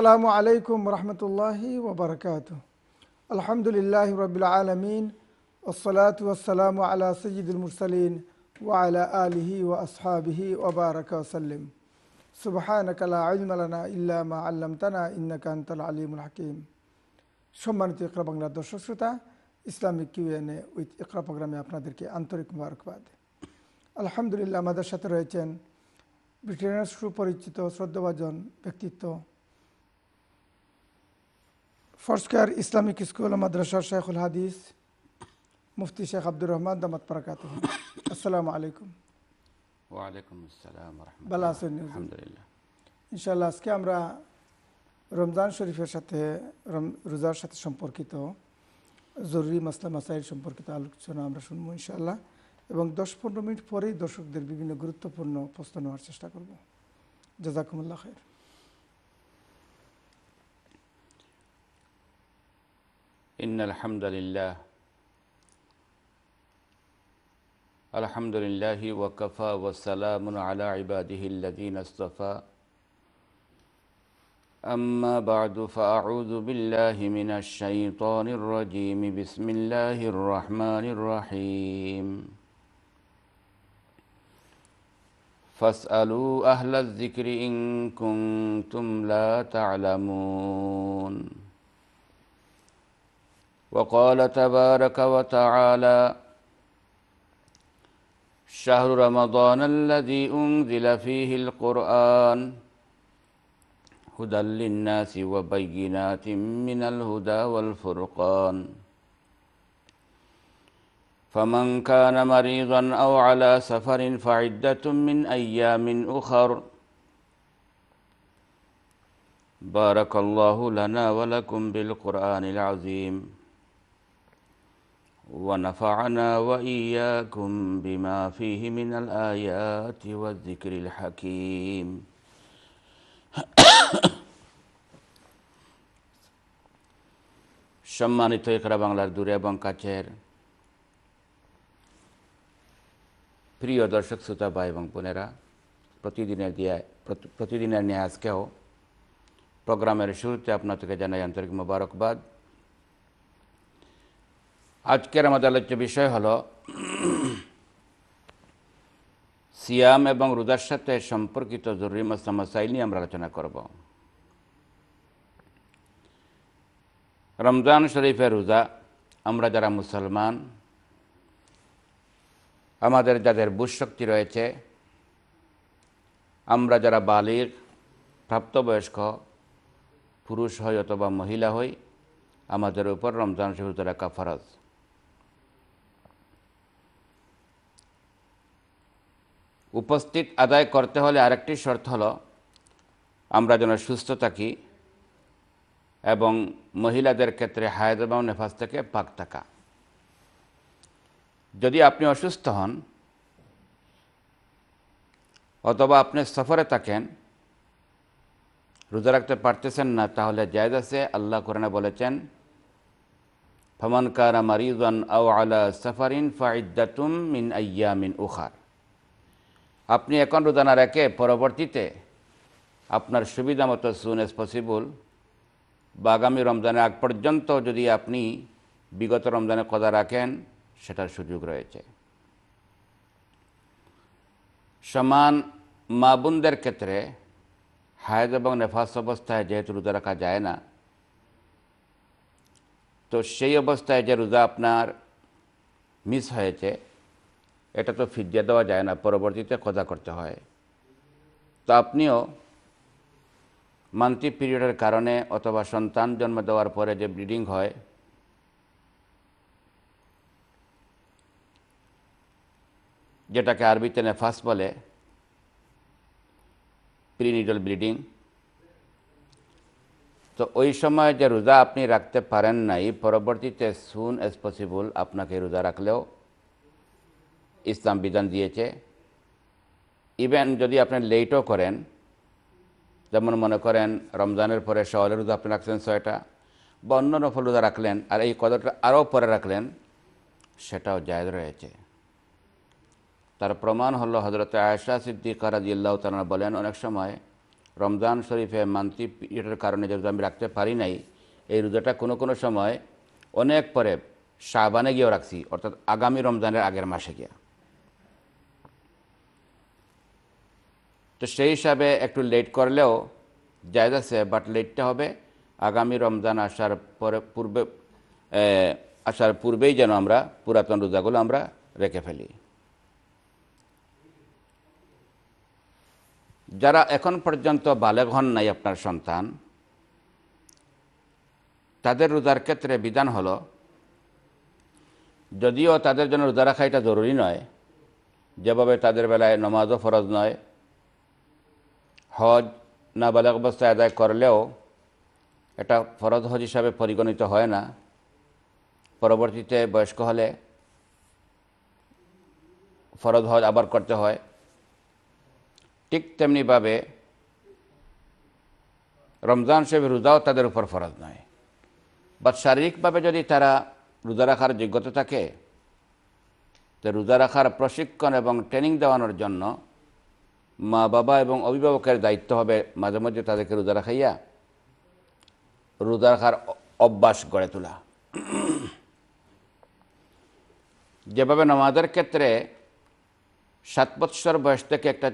আসসালামু আলাইকুম রহমতুল্লাহি ওবরকাত। আলহামদুলিল্লাহ রবিল আলমিন ওসলাত ওসালাম আলা সঈদুল মুরসালিন ওয়ালা আলিহি ও আসহাবিহি ওবারক ওসাল্লিম সুবাহানক লা ইলম লানা ইল্লা মা আল্লামতানা ইন্নাকা আনতাল আলিমুল হাকিম। সম্মানিত ইকরা বাংলা দর্শক শ্রোতা, ইসলামিক কিউএনএ উইথ ইকরা প্রোগ্রামে আপনাদেরকে আন্তরিক মুবারকবাদ। আলহামদুলিল্লাহ আমাদের সাথে রয়েছেন ব্রিটেনের সুপরিচিত, শ্রদ্ধাভাজন ব্যক্তিত্ব ফরস্কার ইসলামিক স্কুল মাদ্রাসা শেখুল হাদিস মুফতি শেখ আব্দুর রহমান দামাত পারাকাত আসসালামু আলাইকুম ওয়ালাইকুম আসসালাম ভালো আছেন আলহামদুলিল্লাহ ইনশাআল্লাহ আজকে আমরা রমজান শরীফের সাথে রোজার সাথে সম্পর্কিত জরুরি মাসলা মাসাইল সম্পর্কিত আলোচনা আমরা শুনব ইনশাআল্লাহ। এবং দশ পনেরো মিনিট পরেই দর্শকদের বিভিন্ন গুরুত্বপূর্ণ প্রশ্ন নেওয়ার চেষ্টা করব। জাজাকুমুল্লাহ খের إن الحمد لله. الحمد لله وكفى وسلام على عباده الذين اصطفى. أما بعد فأعوذ بالله من الشيطان الرجيم. بسم الله الرحمن الرحيم. فاسألوا أهل الذكر إن كنتم لا تعلمون. وقال تبارك وتعالى شهر رمضان الذي أنزل فيه القرآن هدى للناس وبينات من الهدى والفرقان. فمن كان مريضا أو على سفر فعدة من أيام أخر. بارك الله لنا ولكم بالقرآن العظيم. ونفعنا وإياكم بما فيه من الآيات والذكر الحكيم সম্মানিত একরা বাংলার দূরে এবং কাছের প্রিয় দর্শক শ্রোতা ভাই এবং বোনেরা প্রতিদিনের দিয়ে প্রতি- প্রতিদিনের নিয়ে আজকেও প্রোগ্রামের শুরুতে আপনাদেরকে জানাই আন্তরিক মোবারকবাদ আজকের আমাদের আলোচ্য বিষয় হল সিয়াম এবং রোজার সাথে সম্পর্কিত জরুরি মাসাইল নিয়ে আমরা আলোচনা করব। রমজান শরীফের রোজা, আমরা যারা মুসলমান, আমাদের যাদের বুশক্তি রয়েছে, আমরা যারা বালির প্রাপ্তবয়স্ক, পুরুষ হই অথবা মহিলা হই, আমাদের উপর রমজান শরীফ রাখা ফরজ উপস্থিত আদায় করতে হলে আরেকটি শর্ত হলো, আমরা যেন সুস্থ থাকি এবং মহিলাদের ক্ষেত্রে হায়দ এবং নেফাজ থেকে পাক থাকা। যদি আপনি অসুস্থ হন অথবা আপনি সফরে থাকেন, রোজা রাখতে পারতেছেন না, তাহলে জায়দ আছে, আল্লাহ কোরআনে বলেছেন, ফমান কারা মারিদান আও আলা সাফারিন ফাইদ্দাতুম মিন আয়ামিন উখার। আপনি এখন রোজা না রেখে পরবর্তীতে আপনার সুবিধা মতো সুন এস পসিবল বা আগামী রমজানের আগ পর্যন্ত যদি আপনি বিগত রমজানে কদা রাখেন, সেটার সুযোগ রয়েছে। সমান মা বোনদের ক্ষেত্রে হায়দ এবং নেফাস অবস্থায় যেহেতু রোজা রাখা যায় না, তো সেই অবস্থায় যে রোজা আপনার মিস হয়েছে এটা তো ফিরিয়ে দেওয়া যায় না, পরবর্তীতে কজা করতে হয়। তো আপনিও মান্থলি পিরিয়ডের কারণে অথবা সন্তান জন্ম দেওয়ার পরে যে ব্লিডিং হয়, যেটাকে আরবিতে নেফাস বলে, প্রিনিডল ব্লিডিং, তো ওই সময় যে রোজা আপনি রাখতে পারেন নাই, পরবর্তীতে সুন এজ পসিবল আপনাকে রোজা রাখলেও ইসলাম বিধান দিয়েছে। ইভেন যদি আপনি লেটও করেন, যেমন মনে করেন রমজানের পরে সওয়ালের রোজা আপনি রাখছেন ছয়টা, বা অন্য নফল রোজা রাখলেন আর এই কদরটা আরও পরে রাখলেন, সেটাও জায়দ রয়েছে। তার প্রমাণ হলো হজরত আয়সা সিদ্দিকা রাজিয়াল্লাহ তালা বলেন, অনেক সময় রমজান শরীফে মান্তি পিরিয়ডের কারণে যে আমি রাখতে পারি নাই, এই রোজাটা কোনো কোনো সময় অনেক পরে শাহবানে গিয়েও রাখছি, অর্থাৎ আগামী রমজানের আগের মাসে গিয়া। তো সেই হিসাবে একটু লেট করলেও জায়জ আছে বাট লেটটা হবে। আগামী রমজান আসার পরে, পূর্বে আসার পূর্বেই যেন আমরা পুরাতন রোজাগুলো আমরা রেখে ফেলি। যারা এখন পর্যন্ত বালেগ হন নাই আপনার সন্তান, তাদের রোজার ক্ষেত্রে বিধান হলো, যদিও তাদের জন্য রোজা রাখা এটা জরুরি নয়, যেভাবে তাদের বেলায় নমাজও ফরজ নয় হজ না বালেগ অবস্থায় আদায় করলেও এটা ফরজ হজ হিসাবে পরিগণিত হয় না। পরবর্তীতে বয়স্ক হলে ফরজ হজ আবার করতে হয়। ঠিক তেমনিভাবে রমজান শরীফ রোজাও তাদের উপর ফরজ নয়। বা শারীরিকভাবে যদি তারা রোজা রাখার যোগ্যতা থাকে, তো রোজা রাখার প্রশিক্ষণ এবং ট্রেনিং দেওয়ানোর জন্য মা বাবা এবং অভিভাবকের দায়িত্ব হবে মাঝে মধ্যে তাদেরকে রোজা রাখাইয়া। রোজা রাখার অভ্যাস গড়ে তোলা। যেভাবে নামাজের ক্ষেত্রে সাত বৎসর বয়স থেকে একটা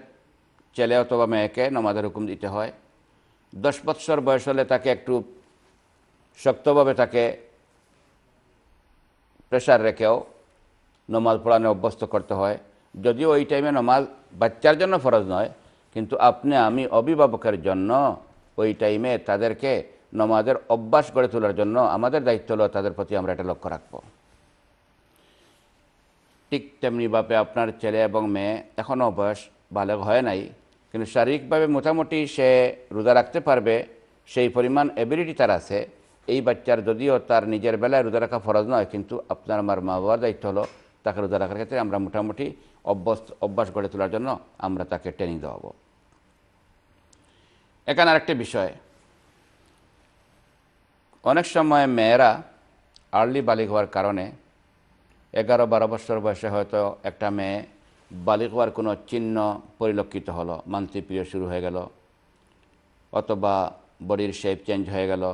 ছেলে অথবা মেয়েকে নামাজের হুকুম দিতে হয়, দশ বৎসর বয়স হলে তাকে একটু শক্তভাবে তাকে প্রেশার রেখেও নমাজ পড়ানো অভ্যস্ত করতে হয়। যদিও ওই টাইমে নমাজ বাচ্চার জন্য ফরজ নয়, কিন্তু আপনি, আমি অভিভাবকের জন্য ওই টাইমে তাদেরকে নমাজের অভ্যাস গড়ে তোলার জন্য আমাদের দায়িত্ব হলো তাদের প্রতি আমরা এটা লক্ষ্য রাখব। ঠিক তেমনিভাবে আপনার ছেলে এবং মেয়ে এখনও বয়স ভালো হয় নাই, কিন্তু শারীরিকভাবে মোটামুটি সে রোজা রাখতে পারবে, সেই পরিমাণ এবিলিটি তার আছে। এই বাচ্চার যদিও তার নিজের বেলায় রোজা রাখা ফরজ নয়, কিন্তু আপনার আমার মা বাবার দায়িত্ব হলো তাকে রোজা রাখার ক্ষেত্রে আমরা মোটামুটি অভ্যাস অভ্যাস গড়ে তোলার জন্য আমরা তাকে ট্রেনিং দেওয়াবো এখানে আরেকটি বিষয়। অনেক সময় মেয়েরা আর্লি বালিক হওয়ার কারণে এগারো বারো বছর বয়সে হয়তো একটা মেয়ে বালিক হওয়ার কোনো চিহ্ন পরিলক্ষিত হলো মান্থলি পিরিয়ড শুরু হয়ে গেল, অথবা বডির শেপ চেঞ্জ হয়ে গেল,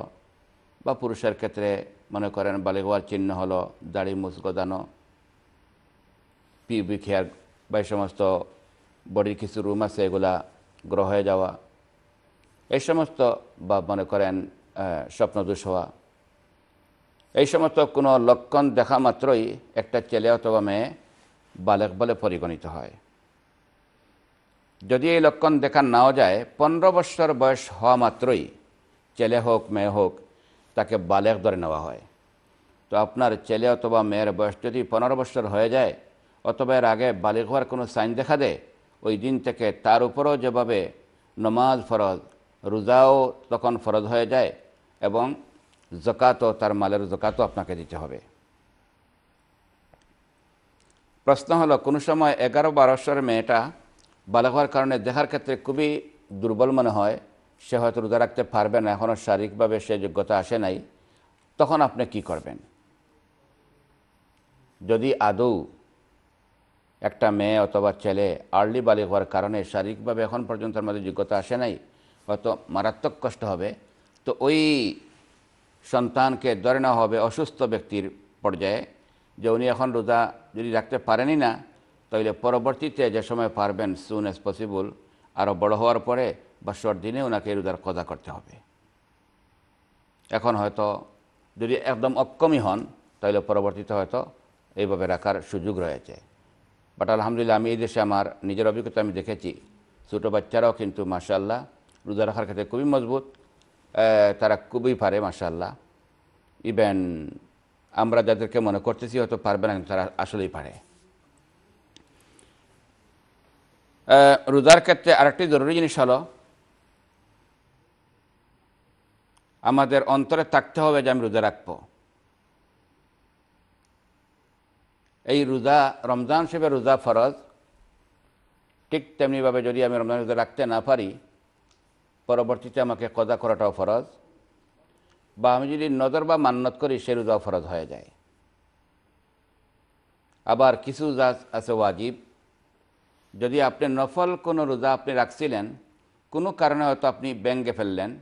বা পুরুষের ক্ষেত্রে মনে করেন বালিক হওয়ার চিহ্ন হলো, দাড়ি মুছ গদানো পিউবিক হেয়ার বা এই সমস্ত বডির কিছু রুম আছে এগুলা গ্রহ হয়ে যাওয়া এই সমস্ত বা মনে করেন আহ, স্বপ্নদোষ হওয়া এই সমস্ত কোনো লক্ষণ দেখা মাত্রই একটা ছেলে অথবা মেয়ে বালেক বলে পরিগণিত হয় যদি এই লক্ষণ দেখা নাও যায় পনেরো বছর বয়স হওয়া মাত্রই ছেলে হোক মেয়ে হোক তাকে বালেক ধরে নেওয়া হয় তো আপনার ছেলে অথবা মেয়ের বয়স যদি পনেরো বছর হয়ে যায় অথবা এর আগে বালিক হওয়ার কোনো সাইন দেখা দেয়? ওই দিন থেকে তার উপরও যেভাবে নমাজ ফরজ, রোজাও তখন ফরজ হয়ে যায় এবং জকাতও তার মালের জকাতও আপনাকে দিতে হবে। প্রশ্ন হলো, কোনো সময় এগারো বারো বছরের মেয়েটা বালক হওয়ার কারণে দেখার ক্ষেত্রে খুবই দুর্বল মনে হয়, সে হয়তো রোজা রাখতে পারবে না এখনও শারীরিকভাবে সে যোগ্যতা আসে নাই, তখন আপনি কি করবেন? যদি আদৌ একটা মেয়ে অথবা ছেলে আর্লি বালি হওয়ার কারণে শারীরিকভাবে এখন পর্যন্ত তার মধ্যে যোগ্যতা আসে নাই, হয়তো মারাত্মক কষ্ট হবে। তো ওই সন্তানকে ধরে নেওয়া হবে অসুস্থ ব্যক্তির পর্যায়ে যে উনি এখন রোজা যদি রাখতে পারেনই না, তাহলে পরবর্তীতে যে সময় পারবেন সুন এস পসিবল আরও বড় হওয়ার পরে বা শর্ট দিনে ওনাকে রোজার কদা করতে হবে। এখন হয়তো যদি একদম অক্ষমই হন, তাহলে পরবর্তীতে হয়তো এইভাবে রাখার সুযোগ রয়েছে। বাট আলহামদুলিল্লাহ আমি এই দেশে আমার নিজের অভিজ্ঞতা আমি দেখেছি। ছোটো বাচ্চারাও কিন্তু মাশাল্লাহ রোজা রাখার ক্ষেত্রে খুবই মজবুত। তারা খুবই পারে মাশাল্লাহ ইভেন আমরা যাদেরকে মনে করতেছি হয়তো পারবে না, কিন্তু তারা আসলেই পারে। রোজার ক্ষেত্রে আরেকটি জরুরি জিনিস হলো, আমাদের অন্তরে থাকতে হবে যে আমি রোজা রাখব। এই রোজা, রমজান শিবে রোজা ফরজ। ঠিক তেমনিভাবে যদি আমি রমজান রোজা রাখতে না পারি, পরবর্তীতে আমাকে কদা করাটাও ফরজ। বা আমি যদি নজর বা মান্নত করি সে রোজাও ফরজ হয়ে যায়। আবার কিছু রোজা আছে ওয়াজিব। যদি আপনি নফল কোনো রোজা আপনি রাখছিলেন, কোনো কারণে হয়তো আপনি ব্যাঙ্গে ফেললেন।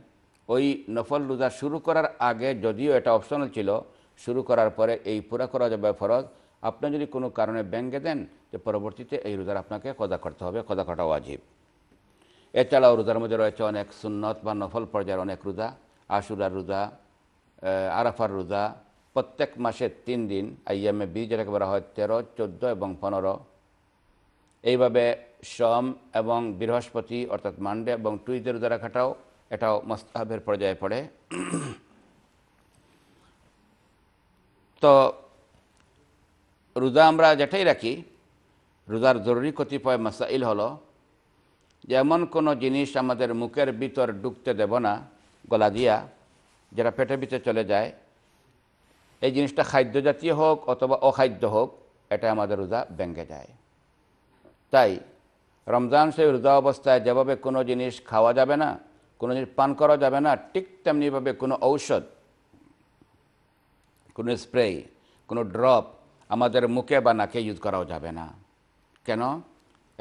ওই নফল রোজা শুরু করার আগে যদিও এটা অপশনাল ছিল, শুরু করার পরে এই পুরা করা যাবে ফরজ। আপনি যদি কোনো কারণে ব্যাঙ্গে দেন, যে পরবর্তীতে এই রোজার আপনাকে কদা করতে হবে কদা করা ওয়াজিব। এছাড়াও রোজার মধ্যে রয়েছে অনেক সুন্নত বা নফল পর্যায়ের অনেক রোজা, আশুরার রোজা আরাফার রোজা, প্রত্যেক মাসে তিন দিন আইএমএ বি যেটাকে বলা হয় তেরো, চোদ্দ এবং পনেরো। এইভাবে সোম এবং বৃহস্পতি, অর্থাৎ মানডে এবং টুইজে রোজা রাখাটাও এটাও মস্তাবের পর্যায়ে পড়ে। তো রোজা আমরা যেটাই রাখি, রোজার জরুরি কতিপয় মাসাইল হলো যে এমন কোনো জিনিস আমাদের মুখের ভিতর ঢুকতে দেব না, গলা দিয়া, যেটা পেটের ভিতরে চলে যায়, এই জিনিসটা খাদ্য জাতীয় হোক অথবা অখাদ্য হোক, এটা আমাদের রোজা ব্যাঙ্গে যায়। তাই রমজান সেই রোজা অবস্থায় যেভাবে কোনো জিনিস খাওয়া যাবে না, কোনো জিনিস পান করা যাবে না, ঠিক তেমনিভাবে কোনো ঔষধ, কোনো স্প্রে, কোনো ড্রপ আমাদের মুখে বা নাকে ইউজ করাও যাবে না। কেন?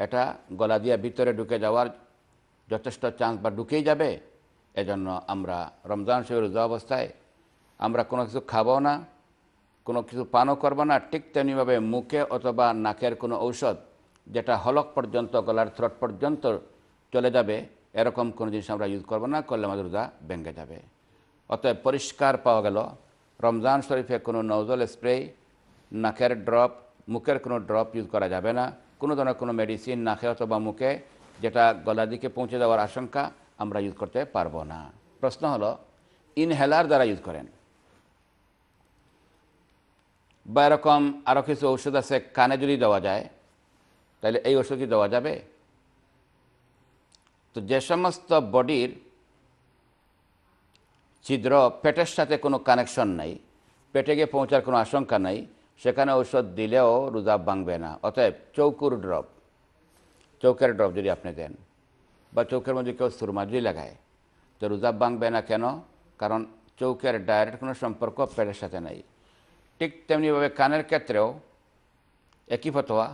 এটা গলা দিয়ে ভিতরে ঢুকে যাওয়ার যথেষ্ট চান্স বা ঢুকেই যাবে। এজন্য আমরা রমজান শরীর রোজা অবস্থায় আমরা কোনো কিছু খাব না, কোনো কিছু পানও করব না, ঠিক তেমনিভাবে মুখে অথবা নাকের কোনো ঔষধ যেটা হলক পর্যন্ত, গলার থ্রট পর্যন্ত চলে যাবে, এরকম কোনো জিনিস আমরা ইউজ করব না, করলে আমাদের রোজা ভেঙে যাবে। অতএব পরিষ্কার পাওয়া গেল। রমজান শরীফে কোনো নজল স্প্রে নাকের ড্রপ মুখের কোনো ড্রপ ইউজ করা যাবে না। কোনো ধরনের কোনো মেডিসিন নাকে অথবা মুখে যেটা গলার দিকে পৌঁছে যাওয়ার আশঙ্কা আমরা ইউজ করতে পারব না। প্রশ্ন হলো ইনহেলার দ্বারা ইউজ করেন। বা এরকম আরও কিছু ওষুধ আছে, কানে যদি দেওয়া যায়, তাহলে এই ওষুধ কি দেওয়া যাবে? তো যে সমস্ত বডির ছিদ্র, পেটের সাথে কোনো কানেকশন নাই, পেটে গিয়ে পৌঁছার কোনো আশঙ্কা নাই সেখানে ঔষধ দিলেও রোজা ভাঙবে না। অতএব চৌকুর ড্রপ চৌকের ড্রপ যদি আপনি দেন, বা চৌকের মধ্যে কেউ সুরমা যদি লাগায়, তো রোজা ভাঙবে না কেন? কারণ চৌকের ডাইরেক্ট কোনো সম্পর্ক পেটের সাথে নাই। ঠিক তেমনিভাবে কানের ক্ষেত্রেও একই ফতোয়া,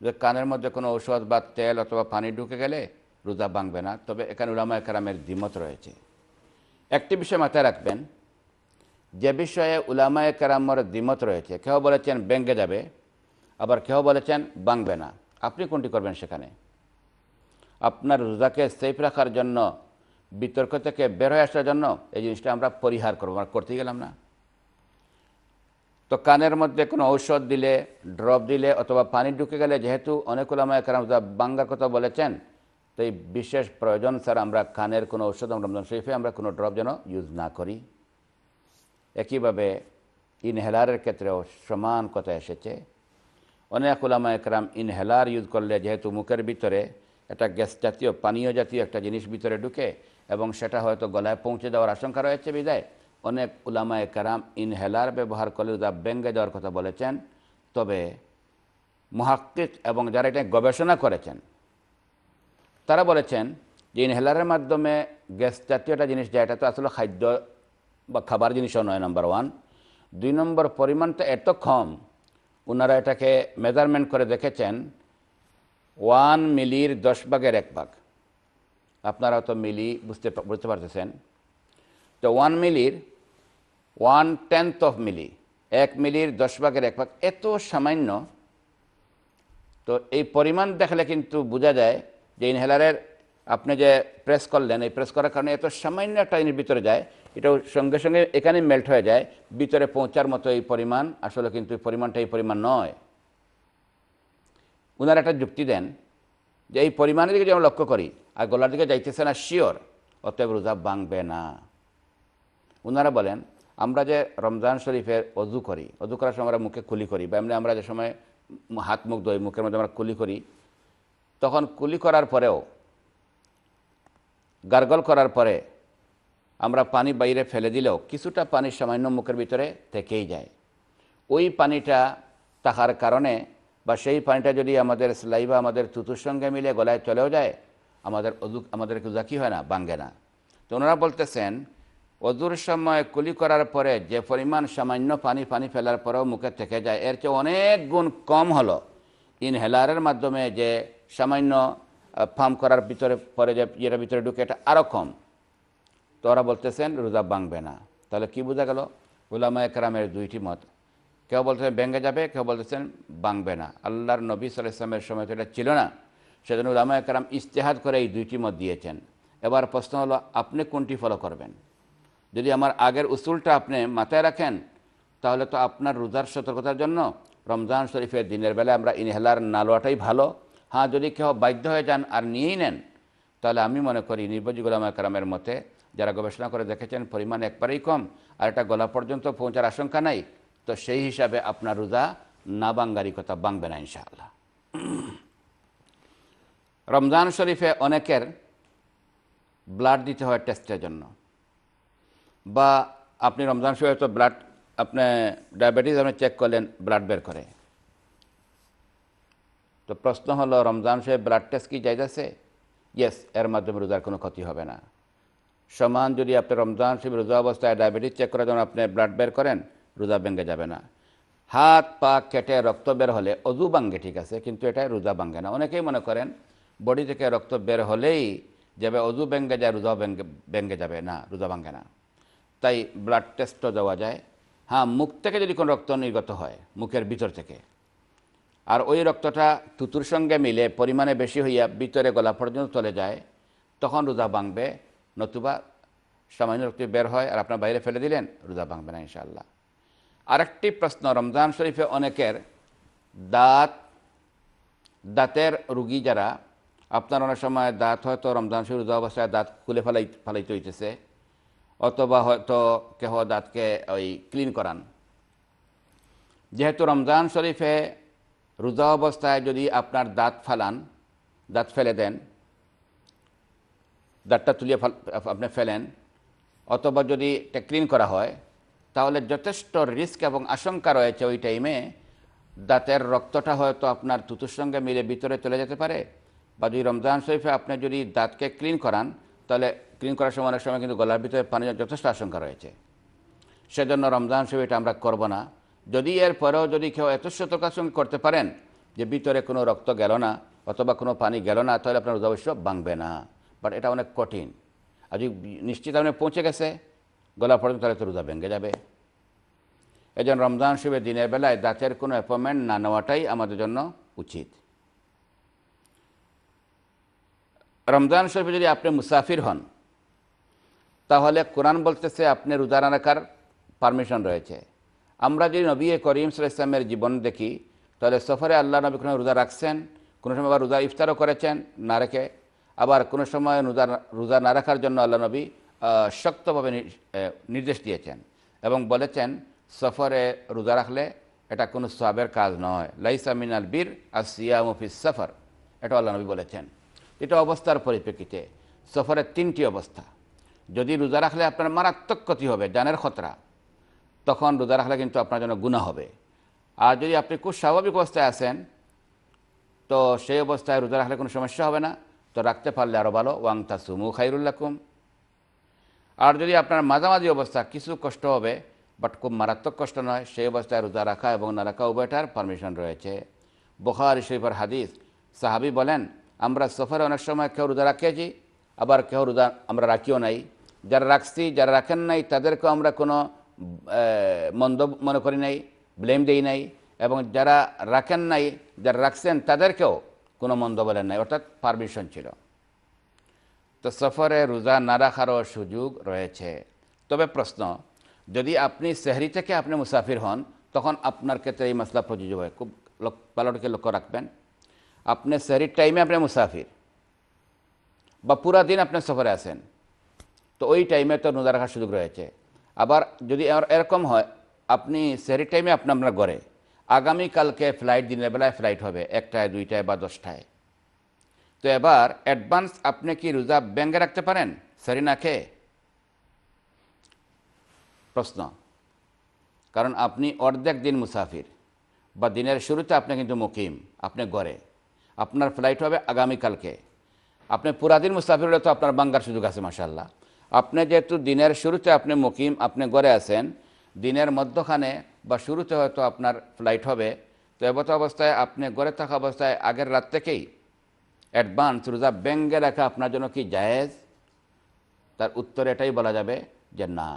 যে কানের মধ্যে কোনো ঔষধ বা তেল অথবা পানি ঢুকে গেলে রোজা ভাঙবে না। তবে এখানে উলামা একরামের দ্বিমত রয়েছে। একটি বিষয় মাথায় রাখবেন যে বিষয়ে উলামায় কেরামর দ্বিমত রয়েছে, কেউ বলেছেন ব্যাঙ্গে যাবে, আবার কেউ বলেছেন বাংবে না। আপনি কোনটি করবেন সেখানে? আপনার রোজাকে সেফ রাখার জন্য, বিতর্ক থেকে বের হয়ে আসার জন্য এই জিনিসটা আমরা পরিহার করব। আমরা করতে গেলাম না। তো কানের মধ্যে কোনো ঔষধ দিলে, ড্রপ দিলে অথবা পানি ঢুকে গেলে, যেহেতু অনেক উলামায় কেরাম বাঙ্গার কথা বলেছেন, তো এই বিশেষ প্রয়োজন স্যার আমরা কানের কোনো ঔষধ, রমজান শরীফে আমরা কোনো ড্রপ যেন ইউজ না করি। একইভাবে ইনহেলারের ক্ষেত্রেও সমান কথা এসেছে। অনেক ওলামা একরাম ইনহেলার ইউজ করলে যেহেতু মুখের ভিতরে একটা গ্যাস জাতীয়, পানীয় জাতীয় একটা জিনিস ভিতরে ঢুকে এবং সেটা হয়তো গলায় পৌঁছে দেওয়ার আশঙ্কা রয়েছে বিদায়। অনেক উলামা একরাম ইনহেলার ব্যবহার করলে যা ব্যঙ্গে দেওয়ার কথা বলেছেন। তবে মহাক্কিক এবং যারা এটা গবেষণা করেছেন, তারা বলেছেন যে ইনহেলারের মাধ্যমে গ্যাস জাতীয় একটা জিনিস যায় এটা তো আসলে খাদ্য বা খাবার জিনিসও নয় নাম্বার ওয়ান দুই নম্বর পরিমাণটা এত কম ওনারা এটাকে মেজারমেন্ট করে দেখেছেন ওয়ান মিলির দশ ভাগের এক ভাগ। আপনারা তো মিলি বুঝতে বুঝতে পারতেছেন। তো ওয়ান মিলির ওয়ান টেন্থ অফ মিলি, এক মিলির দশ ভাগের এক ভাগ, এত সামান্য। তো এই পরিমাণ দেখলে কিন্তু বোঝা যায় যে ইনহেলারের আপনি যে প্রেস করলেন, এই প্রেস করার কারণে এত সামান্য একটা ভিতরে যায় এটাও সঙ্গে সঙ্গে এখানে মেল্ট হয়ে যায়। ভিতরে পৌঁছার মতো এই পরিমাণ, আসলে কিন্তু এই পরিমাণটা এই পরিমাণ নয়। ওনারা একটা যুক্তি দেন যে এই পরিমাণের দিকে যেমন লক্ষ্য করি, আর গলার দিকে যাইতেছে না শিওর অতএব রোজা ভাঙবে না। ওনারা বলেন, আমরা যে রমজান শরীফের অজু করি, অজু করার সময় আমরা মুখে কুলি করি, বা এমনি আমরা যে সময় হাত, মুখ ধরি মুখের মধ্যে আমরা কুলি করি, তখন কুলি করার পরেও, গার্গল করার পরে আমরা পানি বাইরে ফেলে দিলেও কিছুটা পানি সামান্য মুখের ভিতরে থেকেই যায়। ওই পানিটা থাকার কারণে বা সেই পানিটা যদি আমাদের স্লাইবা আমাদের তুতুর সঙ্গে মিলে গলায় চলেও যায়, আমাদের অজু আমাদের কী হয় না বাঙ্গে না। তো ওনারা বলতেছেন অজুর সময় কুলি করার পরে যে পরিমাণ সামান্য পানি পানি ফেলার পরেও মুখে থেকে যায়, এর চেয়ে অনেক গুণ কম হলো। ইনহেলারের মাধ্যমে যে সামান্য ফার্ম করার ভিতরে, পরে যে যেটা ভিতরে ঢুকে, এটা আরও কম। তো ওরা বলতেছেন রোজা ভাঙবে না। তাহলে কি বোঝা গেল? উলামা একরামের দুইটি মত। কেউ বলতেছেন ব্যাঙ্গে যাবে, কেউ বলতেছেন ভাঙবে না। আল্লাহর নবী সাল ইসলামের সময় তো এটা ছিল না। সেজন্য উলামা একরাম ইস্তেহাদ করে এই দুইটি মত দিয়েছেন। এবার প্রশ্ন হলো, আপনি কোনটি ফলো করবেন? যদি আমার আগের উসুলটা আপনি মাথায় রাখেন, তাহলে তো আপনার রোজার সতর্কতার জন্য রমজান শরীফের দিনের বেলায় আমরা ইনহেলার না লওয়াটাই ভালো। হ্যাঁ যদি কেউ বাধ্য হয়ে যান আর নিয়েই নেন, তাহলে আমি মনে করি নির্বাচী গোলামা কারামের মতে যারা গবেষণা করে দেখেছেন, পরিমাণ একবারেই কম, আর এটা গলা পর্যন্ত পৌঁছার আশঙ্কা নাই, তো সেই হিসাবে আপনার রোজা না বাঙ্গারি কথা বাংবে না ইনশাআল্লাহ। রমজান শরীফে অনেকের ব্লাড দিতে হয় টেস্টের জন্য, বা আপনি রমজান শরীফে তো ব্লাড, আপনি ডায়াবেটিস, আপনি চেক করলেন, ব্লাড বের করে। তো প্রশ্ন হলো, রমজান শরীফ ব্লাড টেস্ট কি যাইতেছে? ইয়েস এর মাধ্যমে রোজার কোনো ক্ষতি হবে না। সমান যদি আপনি রমজান শরীফ রোজা অবস্থায় ডায়াবেটিস চেক করার জন্য আপনি ব্লাড বের করেন, রোজা ভেঙে যাবে না। হাত, পা কেটে রক্ত বের হলে অজু ভাঙ্গে ঠিক আছে, কিন্তু এটা রোজা ভাঙ্গে না। অনেকেই মনে করেন বডি থেকে রক্ত বের হলেই যাবে অজু ভেঙ্গে যায়, রোজা ভেঙ্গে ভেঙ্গে যাবে না, রোজা ভাঙ্গে না। তাই ব্লাড টেস্টও দেওয়া যায়। হ্যাঁ মুখ থেকে যদি কোনো রক্ত নির্গত হয়, মুখের ভিতর থেকে, আর ওই রক্তটা তুতুর সঙ্গে মিলে পরিমাণে বেশি হইয়া ভিতরে গলা পর্যন্ত চলে যায়, তখন রোজা ভাঙবে। নতুবা সামান্য রক্ত বের হয় আর আপনার বাইরে ফেলে দিলেন, রোজা ভাঙবে না ইনশাআল্লাহ। আরেকটি প্রশ্ন, রমজান শরীফে অনেকের দাঁত, দাঁতের রুগী যারা, আপনার অনেক সময় দাঁত হয়তো রমজান শরীফ রোজা অবস্থায় দাঁত খুলে ফেলাই, ফেলাইতে হইতেছে, অথবা হয়তো কেহ দাঁতকে ওই ক্লিন করান। যেহেতু রমজান শরীফে রোজা অবস্থায় যদি আপনার দাঁত ফালান, দাঁত ফেলে দেন দাঁতটা তুলিয়ে আপনি ফেলেন, অথবা যদি এটা ক্লিন করা হয়, তাহলে যথেষ্ট রিস্ক এবং আশঙ্কা রয়েছে ওই টাইমে দাঁতের রক্তটা হয়তো আপনার তুতুর সঙ্গে মিলে ভিতরে চলে যেতে পারে। বা যদি রমজান শরীফে আপনি যদি দাঁতকে ক্লিন করান, তাহলে ক্লিন করার সময় অনেক সময় কিন্তু গলার ভিতরে পানি যথেষ্ট আশঙ্কা রয়েছে। সেজন্য রমজান শরীফ এটা আমরা করব না। যদি এর পরেও যদি কেউ এত সতর্কার সঙ্গে করতে পারেন যে ভিতরে কোনো রক্ত গেল না, অথবা কোনো পানি গেল না, তাহলে আপনার অবশ্য ভাঙবে না। বাট এটা অনেক কঠিন। আর যদি নিশ্চিত আপনি পৌঁছে গেছে, গলা পর্যন্ত তাহলে তো রোজা ভেঙে যাবে। এই রমজান শরীফের দিনের বেলায় দাঁতের কোনো অ্যাপয়েন্টমেন্ট না নেওয়াটাই আমাদের জন্য উচিত। রমজান শরীফে যদি আপনি মুসাফির হন, তাহলে কোরআন বলতেছে আপনি রোজা রাখার পারমিশন রয়েছে। আমরা যদি নবী করিম সাল ইসলামের জীবন দেখি, তাহলে সফরে আল্লাহ নবী কোনো রোজা রাখছেন, কোনো সময় আবার রোজা ইফতারও করেছেন, না রেখে আবার কোনো সময় রোজা রোজা না রাখার জন্য আল্লাহ নবী শক্তভাবে নির্দেশ দিয়েছেন এবং বলেছেন, সফরে রোজা রাখলে এটা কোনো সাবের কাজ নয়। লাইসা মিনাল বীর আর সিয়ামফিস সফর এটা আল্লাহ নবী বলেছেন। এটা অবস্থার পরিপ্রেক্ষিতে সফরের তিনটি অবস্থা। যদি রোজা রাখলে আপনার মারাত্মক ক্ষতি হবে, জানের খতরা, তখন রোজা রাখলে কিন্তু আপনার জন্য গুণা হবে। আর যদি আপনি খুব স্বাভাবিক অবস্থায় আছেন, তো সেই অবস্থায় রোজা রাখলে কোনো সমস্যা হবে না। তো রাখতে পারলে আরও ভালো। ওয়াং তাসুমু খাইরুল্লাকুম আর যদি আপনার মাঝামাঝি অবস্থা কিছু কষ্ট হবে, বাট খুব মারাত্মক কষ্ট নয়, সেই অবস্থায় রোজা রাখা এবং না রাখা উভয়টার পারমিশন রয়েছে। বখার শরীফের হাদিস, সাহাবি বলেন, আমরা সফরে অনেক সময় কেউ রোজা রাখিয়েছি, আবার কেউ রোজা আমরা রাখিও নাই। যারা রাখছি, যারা রাখেন নাই, তাদেরকেও আমরা কোনো মন্দ মনে করি নাই ব্লেম দেই নাই। এবং যারা রাখেন নাই, যারা রাখছেন, তাদেরকেও কোনো মন্দ বলেন নাই, অর্থাৎ পারমিশন ছিল। তো সফরে রোজা না রাখারও সুযোগ রয়েছে। তবে প্রশ্ন, যদি আপনি সেহরি থেকে আপনি মুসাফির হন, তখন আপনার ক্ষেত্রে এই মশলা প্রযোজ্য হয়। খুব ভালোটাকে লক্ষ্য রাখবেন। আপনি সেহরির টাইমে আপনি মুসাফির, বা পুরা দিন আপনি সফরে আছেন। তো ওই টাইমে তো রোজা রাখার সুযোগ রয়েছে। আবার যদি এরকম হয়, আপনি সেহরির টাইমে আপনি আপনার ঘরে আগামীকালকে ফ্লাইট, দিনের বেলায় ফ্লাইট হবে, একটায়, দুইটায় বা দশটায়। তো এবার অ্যাডভান্স আপনি কি রোজা ব্যাঙ্গে রাখতে পারেন? সেরি না খেয়ে? প্রশ্ন। কারণ আপনি অর্ধেক দিন মুসাফির, বা দিনের শুরুতে আপনি কিন্তু মুকিম, আপনি গড়ে। আপনার ফ্লাইট হবে আগামীকালকে। আপনি পুরা দিন মুসাফির হলে তো আপনার বাঙ্গার সুযোগ আছে মাসাল্লাহ আপনি যেহেতু দিনের শুরুতে আপনি মুকিম, আপনি গড়ে আছেন দিনের মধ্যখানে বা শুরুতে হয়তো আপনার ফ্লাইট হবে, তো এবত অবস্থায় আপনি গড়ে থাকা অবস্থায় আগের রাত থেকেই অ্যাডভান্স রোজা ব্যাঙ্কে রাখা আপনার জন্য কি জায়েজ? তার উত্তর এটাই বলা যাবে যে না।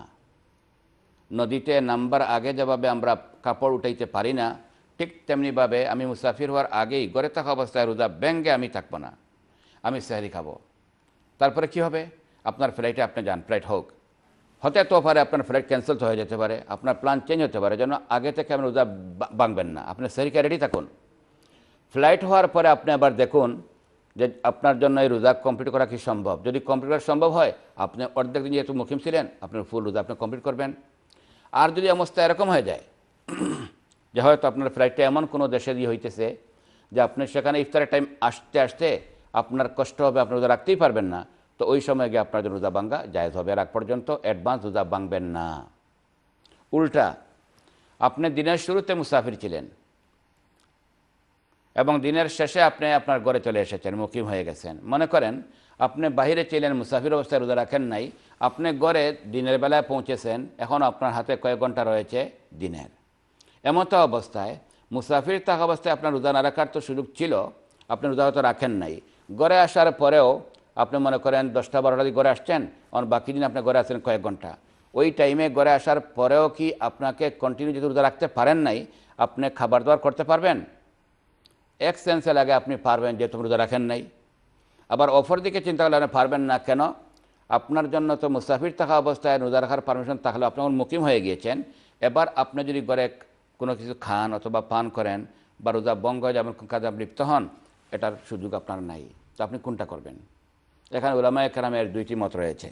নদীতে নাম্বার আগে যেভাবে আমরা কাপড় উঠাইতে পারি না, ঠিক তেমনিভাবে আমি মুসাফির হওয়ার আগেই গড়ে থাকা অবস্থায় রোজা ব্যাঙ্গে আমি থাকব না। আমি স্যারি খাব। তারপরে কি হবে? আপনার ফ্লাইটে আপনি যান ফ্লাইট হোক। হতে তো পারে আপনার ফ্লাইট ক্যান্সেল হয়ে যেতে পারে, আপনার প্ল্যান চেঞ্জ হতে পারে, যেন আগে থেকে আপনি রোজা বা- ভাঙবেন না। আপনি সেরিকা রেডি থাকুন। ফ্লাইট হওয়ার পরে আপনি আবার দেখুন যে আপনার জন্য এই রোজা কমপ্লিট করা কি সম্ভব। যদি কমপ্লিট করা সম্ভব হয়, আপনি অর্ধেক দিন যেহেতু মুখিম ছিলেন আপনার ফুল রোজা আপনি কমপ্লিট করবেন। আর যদি অবস্থা এরকম হয়ে যায়, যে হয়তো আপনার ফ্লাইটটা এমন কোনো দেশে দিয়ে হইতেছে যে আপনি সেখানে ইফতারের টাইম আসতে আসতে আপনার কষ্ট হবে, আপনি রোজা রাখতেই পারবেন না। তো ওই সময় গিয়ে আপনার জন্য রোজা ভাঙ্গা জায়জ হবে। আর আগ পর্যন্ত অ্যাডভান্স রোজা ভাঙবেন না। উল্টা, আপনি দিনের শুরুতে মুসাফির ছিলেন এবং দিনের শেষে আপনি আপনার ঘরে চলে এসেছেন, মুকিম হয়ে গেছেন। মনে করেন, আপনি বাহিরে ছিলেন, মুসাফির অবস্থায় রোজা রাখেন নাই, আপনি ঘরে দিনের বেলায় পৌঁছেছেন, এখন আপনার হাতে কয়েক ঘণ্টা রয়েছে দিনের। এমতো অবস্থায় মুসাফির থাকা অবস্থায় আপনার রোজা না রাখার তো সুযোগ ছিল, আপনি রোজা হয়তো রাখেন নাই। ঘরে আসার পরেও আপনি মনে করেন দশটা বারোটা দিয়ে ঘরে আসছেন, আর বাকি দিন আপনি ঘরে আসেন কয়েক ঘণ্টা। ওই টাইমে ঘরে আসার পরেও কি আপনাকে কন্টিনিউ যদি রোজা রাখতে পারেন নাই, আপনি খাবার দাবার করতে পারবেন? এক সেন্সে লাগে আপনি পারবেন যেহেতু রোজা রাখেন নাই। আবার অপর দিকে চিন্তা করলে আপনি পারবেন না, কেন? আপনার জন্য তো মুসাফির থাকা অবস্থায় রোজা রাখার পারমিশন থাকলে আপনি মুকিম হয়ে গিয়েছেন। এবার আপনি যদি ঘরে কোনো কিছু খান অথবা পান করেন বা রোজা বঙ্গ যাবেন কাজে লিপ্ত হন, এটার সুযোগ আপনার নাই। তো আপনি কোনটা করবেন? এখানে উলামা একরামের দুইটি মত রয়েছে।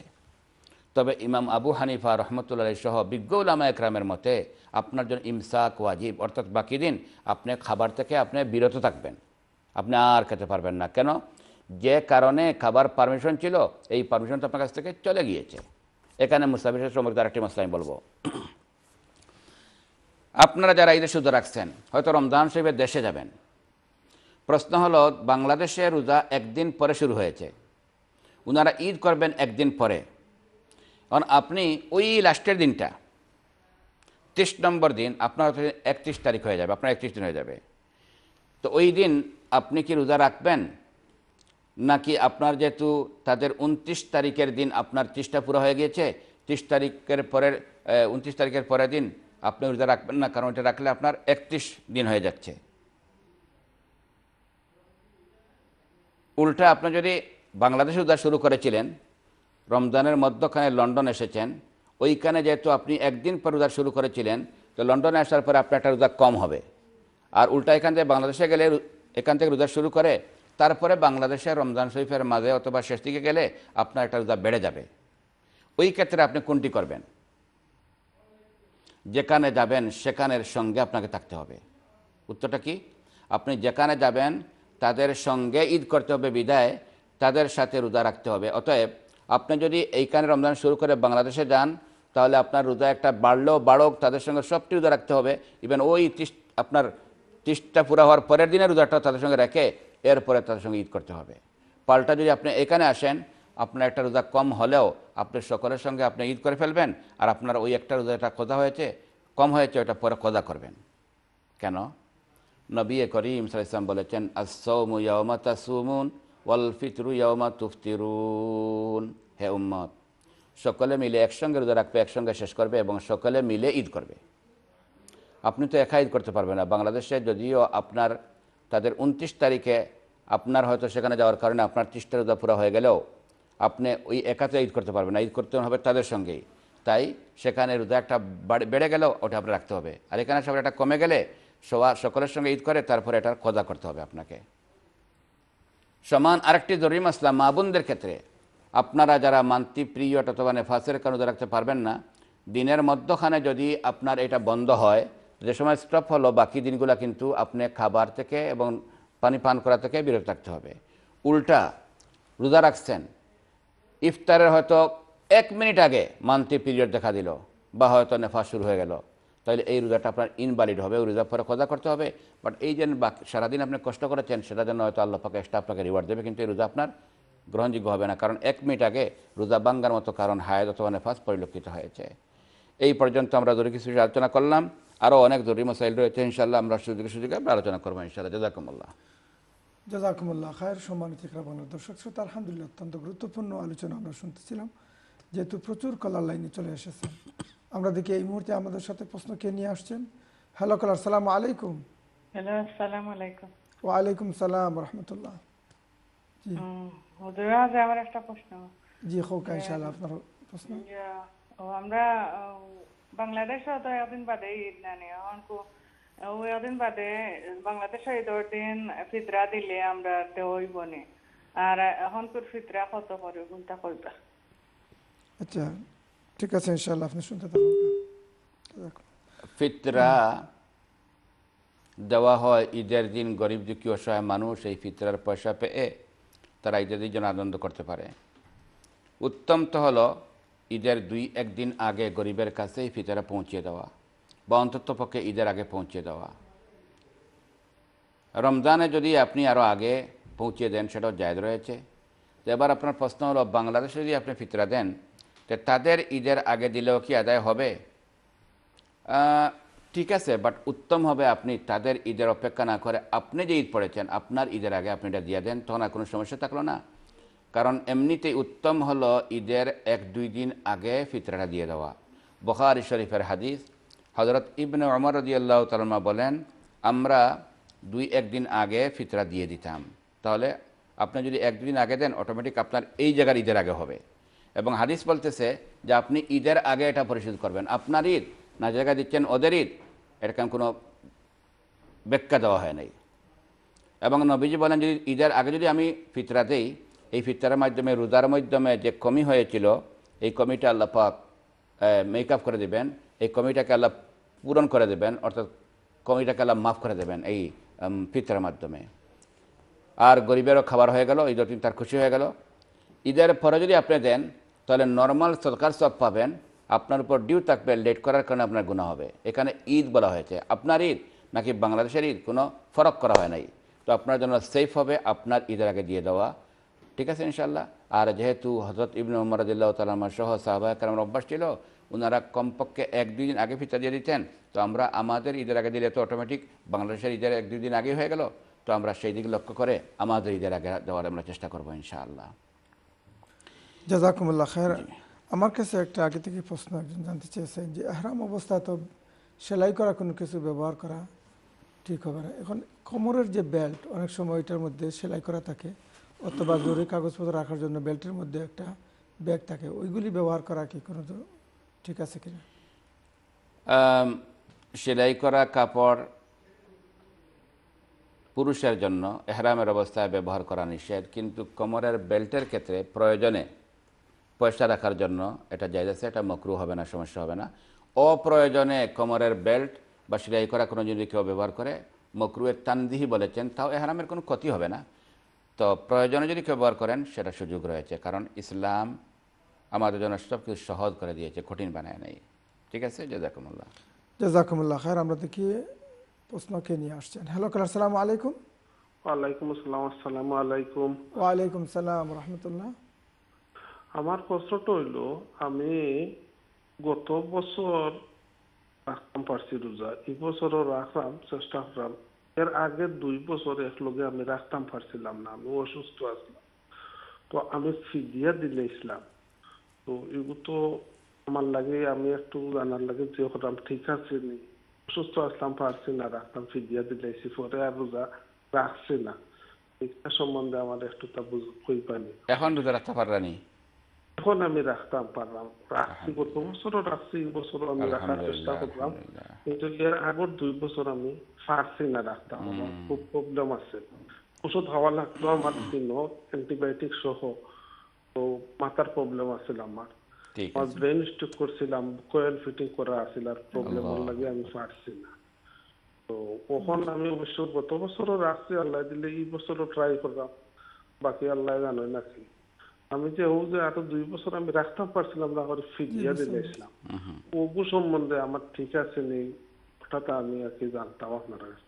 তবে ইমাম আবু হানিফা রহমতুল্লাহ সহ বিজ্ঞ উলামা একরামের মতে আপনার জন্য ইমসাক ওয়াজিব, অর্থাৎ বাকি দিন আপনি খাবার থেকে আপনি বিরত থাকবেন। আপনি আর খেতে পারবেন না। কেন? যে কারণে খাবার পারমিশন ছিল, এই পারমিশন তো আপনার কাছ থেকে চলে গিয়েছে। এখানে মুস্তাফিসের সম্পর্কে আরেকটি মশলা আমি বলব। আপনারা যারা ঈদে শুধু রাখছেন, হয়তো রমজান শরীফের দেশে যাবেন। প্রশ্ন হলো, বাংলাদেশে রোজা একদিন পরে শুরু হয়েছে। ওনারা ঈদ করবেন একদিন পরে। কারণ আপনি ওই লাস্টের দিনটা, তিরিশ নম্বর দিন, আপনার একত্রিশ তারিখ হয়ে যাবে, আপনার একত্রিশ দিন হয়ে যাবে। তো ওই দিন আপনি কি রোজা রাখবেন? নাকি আপনার যেহেতু তাদের উনত্রিশ তারিখের দিন আপনার ত্রিশটা পুরো হয়ে গিয়েছে, ত্রিশ তারিখের পরের উনত্রিশ তারিখের পরের দিন আপনি রোজা রাখবেন না? কারণ এটা রাখলে আপনার একত্রিশ দিন হয়ে যাচ্ছে। উল্টা আপনি যদি বাংলাদেশে রোজা শুরু করেছিলেন, রমজানের মধ্যখানে লন্ডন এসেছেন, ওইখানে যেহেতু আপনি একদিন পর রোজা শুরু করেছিলেন, তো লন্ডনে আসার পরে আপনার একটা রোজা কম হবে। আর উল্টা এখান থেকে বাংলাদেশে গেলে এখান থেকে রোজা শুরু করে, তারপরে বাংলাদেশে রমজান শরীফের মাঝে অথবা শেষ দিকে গেলে আপনার একটা রোজা বেড়ে যাবে। ওই ক্ষেত্রে আপনি কোনটি করবেন? যেখানে যাবেন, সেখানের সঙ্গে আপনাকে থাকতে হবে। উত্তরটা কি? আপনি যেখানে যাবেন, তাদের সঙ্গে ঈদ করতে হবে বিদায় তাদের সাথে রোজা রাখতে হবে। অতএব আপনি যদি এইখানে রমজান শুরু করে বাংলাদেশে যান, তাহলে আপনার রোজা একটা বাড়লো, বাড়ক, তাদের সঙ্গে সবটি রোজা রাখতে হবে। ইভেন ওই আপনার ত্রিশটা পুরা হওয়ার পরের দিনের রোজাটা তাদের সঙ্গে রেখে এরপরে তাদের সঙ্গে ঈদ করতে হবে। পাল্টা যদি আপনি এখানে আসেন, আপনার একটা রোজা কম হলেও আপনি সকলের সঙ্গে আপনি ঈদ করে ফেলবেন, আর আপনার ওই একটা রোজাটা খোদা হয়েছে, কম হয়েছে ওটা পরে খোদা করবেন। কেন? নবী করিম সালাম বলেছেন আসৌমু ইয়মা ওয়াল ফিতরু ইয়মা তুফতিরুন। হে উম্মত, সকলে মিলে একসঙ্গে রোজা রাখবে, একসঙ্গে শেষ করবে এবং সকলে মিলে ঈদ করবে। আপনি তো একা ঈদ করতে পারবেন না। বাংলাদেশে যদিও আপনার, তাদের উনত্রিশ তারিখে আপনার হয়তো সেখানে যাওয়ার কারণে আপনার ত্রিশটা রোজা পুরো হয়ে গেলেও আপনি ওই একাতে ঈদ করতে পারবেন না। ঈদ করতে হবে তাদের সঙ্গেই। তাই সেখানে রোজা একটা বেড়ে গেলেও ওটা আপনার রাখতে হবে। আর এখানে সব একটা কমে গেলে সবার সকলের সঙ্গে ঈদ করে, তারপরে এটার খোদা করতে হবে আপনাকে। সমান আরেকটি জরুরি মাসলা মা বোনদের ক্ষেত্রে। আপনারা যারা মান্তি পিরিয়ড অথবা নেফাসের কারণে রাখতে পারবেন না, দিনের মধ্যখানে যদি আপনার এটা বন্ধ হয়, যে সময় স্টপ হলো, বাকি দিনগুলো কিন্তু আপনি খাবার থেকে এবং পানি পান করা থেকে বিরত থাকতে হবে। উল্টা, রোজা রাখছেন, ইফতারের হয়তো এক মিনিট আগে মান্থলি পিরিয়ড দেখা দিল, বা হয়তো নেফা শুরু হয়ে গেল। তাহলে এই রোজাটা আপনার ইনভ্যালিড হবে রোজা পরে কজা করতে হবে। বাট এই যে বাকি সারাদিন আপনি কষ্ট করেছেন, সেটা যেন হয়তো আল্লাহ পাকে এক্সট্রা আপনাকে রিওয়ার্ড দেবে, কিন্তু এই রোজা আপনার গ্রহণযোগ্য হবে না। কারণ এক মিনিট আগে রোজা বাঙ্গার মতো কারণ হায়াত অথবা নেফাস পরিলক্ষিত হয়েছে। এই পর্যন্ত আমরা জরুরি কিছু আলোচনা করলাম। আরও অনেক জরুরি মশাইল রয়েছে ইনশাল্লাহ আমরা সুযোগে সুযোগে আমরা আলোচনা করব ইনশাল্লাহ জাজাকুমুল্লাহ। জাজাকুমুল্লাহ খায়ের সম্মানিত বাংলার দর্শক শ্রোতা, আলহামদুলিল্লাহ, অত্যন্ত গুরুত্বপূর্ণ আলোচনা আমরা শুনতেছিলাম। যেহেতু প্রচুর কলার লাইনে চলে এসেছে। আমরা দেখি এই মুহূর্তে আমাদের সাথে প্রশ্ন কে নিয়ে আসছেন? হ্যালো কলার সালাম আলাইকুম। হ্যালো আসসালামু আলাইকুম। ওয়ালাইকুম সালাম রহমতুল্লাহ। জি। হুজুর আজ আমার একটা প্রশ্ন। জি হোক ইনশাআল্লাহ আপনার প্রশ্ন। ও আমরা বাংলাদেশে তো এদিন বাদে ঈদ নানি এখন কো- ও এদিন বাদে বাংলাদেশে ঈদের দিন ফিতরা দিলে আমরা দেওয়াই বনে আর এখন তোর ফিতরা কত করে কোনটা করবা আচ্ছা ঠিক আছে, ইনশাআল্লাহ, আপনি শুনতে থাকুন। ফিতরা দেওয়া হয় ঈদের দিন, গরিব দুঃখী, অসহায় মানুষ, এই ফিতরার পয়সা পেয়ে তারা ঈদের দিন আনন্দ করতে পারে। উত্তম তো হলো ঈদের দুই একদিন আগে গরিবের কাছে এই ফিতরা পৌঁছে দেওয়া বা অন্তত পক্ষে ঈদের আগে পৌঁছে দেওয়া। রমজানে যদি আপনি আরও আগে পৌঁছে দেন, সেটাও জায়দ রয়েছে। এবার আপনার প্রশ্ন হলো, বাংলাদেশে যদি আপনি ফিতরা দেন তো তাদের ঈদের আগে দিলেও কি আদায় হবে? ঠিক আছে বাট উত্তম হবে আপনি তাদের ঈদের অপেক্ষা না করে আপনি যে ঈদ পড়েছেন, আপনার ঈদের আগে আপনি এটা দিয়ে দেন, তখন আর কোনো সমস্যা থাকল না। কারণ এমনিতেই উত্তম হলো ঈদের এক দুই দিন আগে ফিতরাটা দিয়ে দেওয়া। বখারি শরীফের হাদিস হজরত ইবনে অমর রদি আল্লাহ তালমা বলেন, আমরা দুই একদিন আগে ফিতরা দিয়ে দিতাম। তাহলে আপনি যদি এক দুদিন আগে দেন অটোমেটিক আপনার এই জায়গার ঈদের আগে হবে। এবং হাদিস বলতেছে যে আপনি ঈদের আগে এটা পরিশোধ করবেন। আপনার ঈদ, না জায়গা দিচ্ছেন ওদের ঈদ এরকম কোনো ব্যাখ্যা দেওয়া হয় নাই। এবং নবীজি বলেন, যদি ঈদের আগে যদি আমি ফিতরা দেই, এই ফিতরার মাধ্যমে, রোজার মাধ্যমে যে কমি হয়েছিল, এই কমিটা আল্লাহ পাক মেক আপ করে দেবেন। এই কমিটাকে আল্লাহ পূরণ করে দেবেন, অর্থাৎ কমিটাকে আল্লাহ মাফ করে দেবেন এই ফিতরার মাধ্যমে। আর গরিবেরও খাবার হয়ে গেল, ঈদের দিন তার খুশি হয়ে গেল। ঈদের পরে যদি আপনি দেন তাহলে নর্মাল সরকার সব পাবেন। আপনার উপর ডিউ থাকবে লেট করার কারণে আপনার গুণা হবে। এখানে ঈদ বলা হয়েছে। আপনার ঈদ নাকি বাংলাদেশের ঈদ? কোনো ফরক করা হয় নাই। তো আপনার জন্য সেফ হবে, আপনার ঈদের আগে দিয়ে দেওয়া। ঠিক আছে ইনশাল্লাহ আর যেহেতু হজরত ইবনে উমর রদিল্লাহ তালামা সহ কালামের অভ্যাস ছিল ওনারা কমপক্ষে এক, দুই দিন আগে ফিতা দিয়ে দিতেন। তো আমরা আমাদের ঈদের আগে দিলে তো অটোমেটিক বাংলাদেশের ঈদের এক, দুই দিন আগে হয়ে গেল। তো আমরা সেই দিকে লক্ষ্য করে আমাদের ঈদের আগে দেওয়ার আমরা চেষ্টা করব ইনশাআল্লাহ। জাজাকুমুল্লাহ খায়ের আমার কাছে একটা আগে থেকে প্রশ্ন একজন জানতে চেয়েছেন যে এহরাম অবস্থায় তো সেলাই করা কোনো কিছু ব্যবহার করা ঠিক হবে না। এখন কোমরের যে বেল্ট অনেক সময় এটার মধ্যে সেলাই করা থাকে, অথবা জরুরি কাগজপত্র রাখার জন্য বেল্টের মধ্যে একটা ব্যাগ থাকে, ওইগুলি ব্যবহার করা কি কোনো ঠিক আছে কিনা? সেলাই করা কাপড় পুরুষের জন্য এহরামের অবস্থায় ব্যবহার করা নিষেধ, কিন্তু কোমরের বেল্টের ক্ষেত্রে প্রয়োজনে পয়সা রাখার জন্য এটা জায়গা আছে এটা মকরু হবে না সমস্যা হবে না। অপ্রয়োজনে কোমরের বেল্ট বা সেলাই করা কোনো যদি কেউ ব্যবহার করে মকরুয়ের তানদিহি বলেছেন তাও এহরামের কোনো ক্ষতি হবে না। তো প্রয়োজনে যদি কেউ ব্যবহার করেন সেটা সুযোগ রয়েছে কারণ ইসলাম আমাদের জন্য সব কিছু সহজ করে দিয়েছে কঠিন বানায় নাই। ঠিক আছে? জাজাকুমুল্লাহ। জাজাকুমুল্লাহ খায়ের আমরা দেখি প্রশ্নকে নিয়ে আসছেন। হ্যালো কালার সালাম আলাইকুম। ওয়ালাইকুম আসসালাম আসসালামু আলাইকুম। ওয়ালাইকুম সালাম রহমতুল্লাহ। আমার প্রশ্নটা হইল, আমি গত বছর রাখতাম পারছি রোজা। এই বছরও রাখলাম চেষ্টা করলাম এর আগে দুই বছর একলগে আমি রাখতাম পারছিলাম না, আমি অসুস্থ আসলাম তো আমি ফিদিয়া দিলে ইসলাম। তো এগুলো তো আমার লাগে, আমি একটু জানার লাগে যে হতাম ঠিক আছে নি। অসুস্থ আসলাম পারছি না রাখতাম ফিদিয়া দিলেছি পরে আর রোজা রাখছি না। এটা সম্বন্ধে আমার একটু তা বুঝ কই পানি। এখন রোজা রাখতে পারলানি এখন আমি রাখতাম পারলাম। রাখছি গত বছরও রাখছি এই বছরও আমি রাখার চেষ্টা করলাম। কিন্তু এর আগর দুই বছর আমি পারছি না রাখতাম। আমার খুব প্রবলেম আছে। ওষুধ খাওয়া লাগতো আমার দিনও অ্যান্টিবায়োটিক সহ। তো মাথার প্রবলেম আছিল আমার। আমার ব্রেন স্ট্রোক করছিলাম কয়েল ফিটিং করা আছিল আর প্রবলেম লাগে আমি পারছি না। তো কখন আমি অবশ্য গত বছরও রাখছি আল্লাহ দিলে এই বছরও ট্রাই করলাম। বাকি আল্লাহ জানোই নাকি। আমি যে ও যে আরও দুই বছর আমি রাখতে পারছিলাম না করে ফিরিয়া দিয়েছিলাম ওগু সম্বন্ধে আমার ঠিক আছে নেই ওটাতে আমি আর কি জানতাম আপনার কাছ।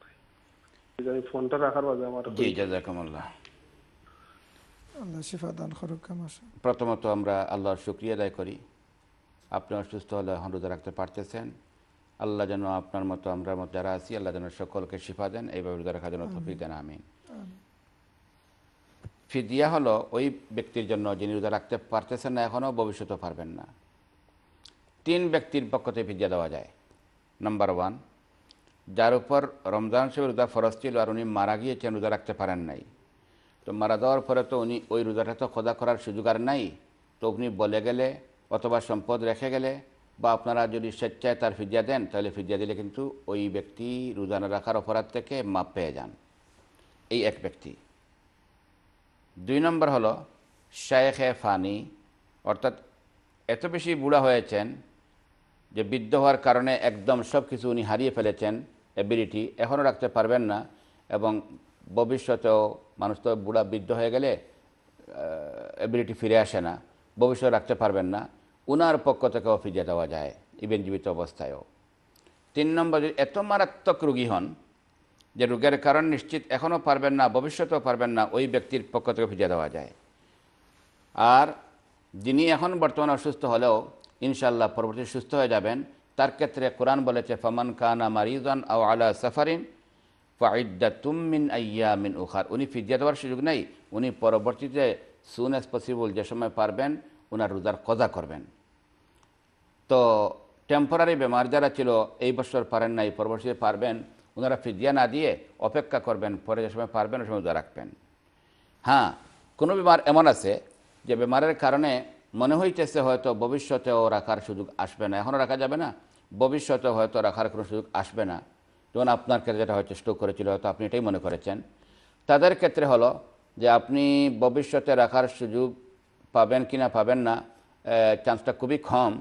থেকে আমি ফোনটা রাখার বাদে আমার জি জাজাকুমুল্লাহ। আল্লাহ শিফা দান করুক প্রথমত আমরা আল্লাহর শুক্রিয়া আদায় করি। আপনি অসুস্থ হলে এখন রোজা রাখতে পারতেছেন। আল্লাহ যেন আপনার মতো আমরা মতো যারা আছি আল্লাহ যেন সকলকে শিফা দেন। এইভাবে রোজা রাখার জন্য তফিক দেন আমিন। ফিদিয়া হলো ওই ব্যক্তির জন্য যিনি রোজা রাখতে পারতেছেন না, এখনও ভবিষ্যতে পারবেন না। তিন ব্যক্তির পক্ষ থেকে ফিদিয়া দেওয়া যায়। নাম্বার ওয়ান যার উপর রমজান শরীফ রোজা ফরজ ছিল আর উনি মারা গিয়েছেন, রোজা রাখতে পারেন নাই। তো মারা যাওয়ার পরে তো উনি ওই রোজাটা তো খোদা করার সুযোগ আর নাই। তো উনি বলে গেলে অথবা সম্পদ রেখে গেলে বা আপনারা যদি স্বেচ্ছায় তার ফিজিয়া দেন, তাহলে ফিজিয়া দিলে কিন্তু ওই ব্যক্তি রোজা না রাখার অপরাধ থেকে মাপ পেয়ে যান। এই এক ব্যক্তি। দুই নম্বর হলো শায়েখে ফানি, অর্থাৎ এত বেশি বুড়া হয়েছেন যে বৃদ্ধ হওয়ার কারণে একদম সব কিছু উনি হারিয়ে ফেলেছেন অ্যাবিলিটি এখনও রাখতে পারবেন না এবং ভবিষ্যতেও মানুষ তো বুড়া বৃদ্ধ হয়ে গেলে অ্যাবিলিটি ফিরে আসে না ভবিষ্যতে রাখতে পারবেন না, উনার পক্ষ থেকেও ফিরিয়ে দেওয়া যায় ইভেন জীবিত অবস্থায়ও। তিন নম্বর যদি এত মারাত্মক রুগী হন যে রোগের কারণ নিশ্চিত এখনও পারবেন না, ভবিষ্যতেও পারবেন না, ওই ব্যক্তির পক্ষ থেকে ফিরিয়ে দেওয়া যায়। আর যিনি এখন বর্তমানে অসুস্থ হলেও ইনশাল্লাহ পরবর্তী সুস্থ হয়ে যাবেন, তার ক্ষেত্রে কোরআন বলেছে, ফমান কানা মারিদান আও আলা সাফারিন ফাইদ্দা তুমিন আইয়া মিন উখার। উনি ফিদিয়া দেওয়ার সুযোগ নেই, উনি পরবর্তীতে সুন অ্যাজ পসিবল যে সময় পারবেন ওনার রোজার কজা করবেন। তো টেম্পোরারি বেমার যারা ছিল, এই বছর পারেন নাই, পরবর্তীতে পারবেন ওনারা ফিদিয়া না দিয়ে অপেক্ষা করবেন, পরে যে সময় পারবেন, ওই সময় রোজা রাখবেন। হ্যাঁ কোনো বিমার এমন আছে যে বেমারের কারণে মনে হইতেছে হয়তো ভবিষ্যতেও রাখার সুযোগ আসবে না। এখনও রাখা যাবে না? ভবিষ্যতেও হয়তো রাখার কোনো সুযোগ আসবে না। যেমন আপনার ক্ষেত্রে যেটা হয়তো স্ট্রোক করেছিল, হয়তো আপনি এটাই মনে করেছেন। তাদের ক্ষেত্রে হলো যে আপনি ভবিষ্যতে রাখার সুযোগ পাবেন কি না পাবেন না চান্সটা খুবই কম।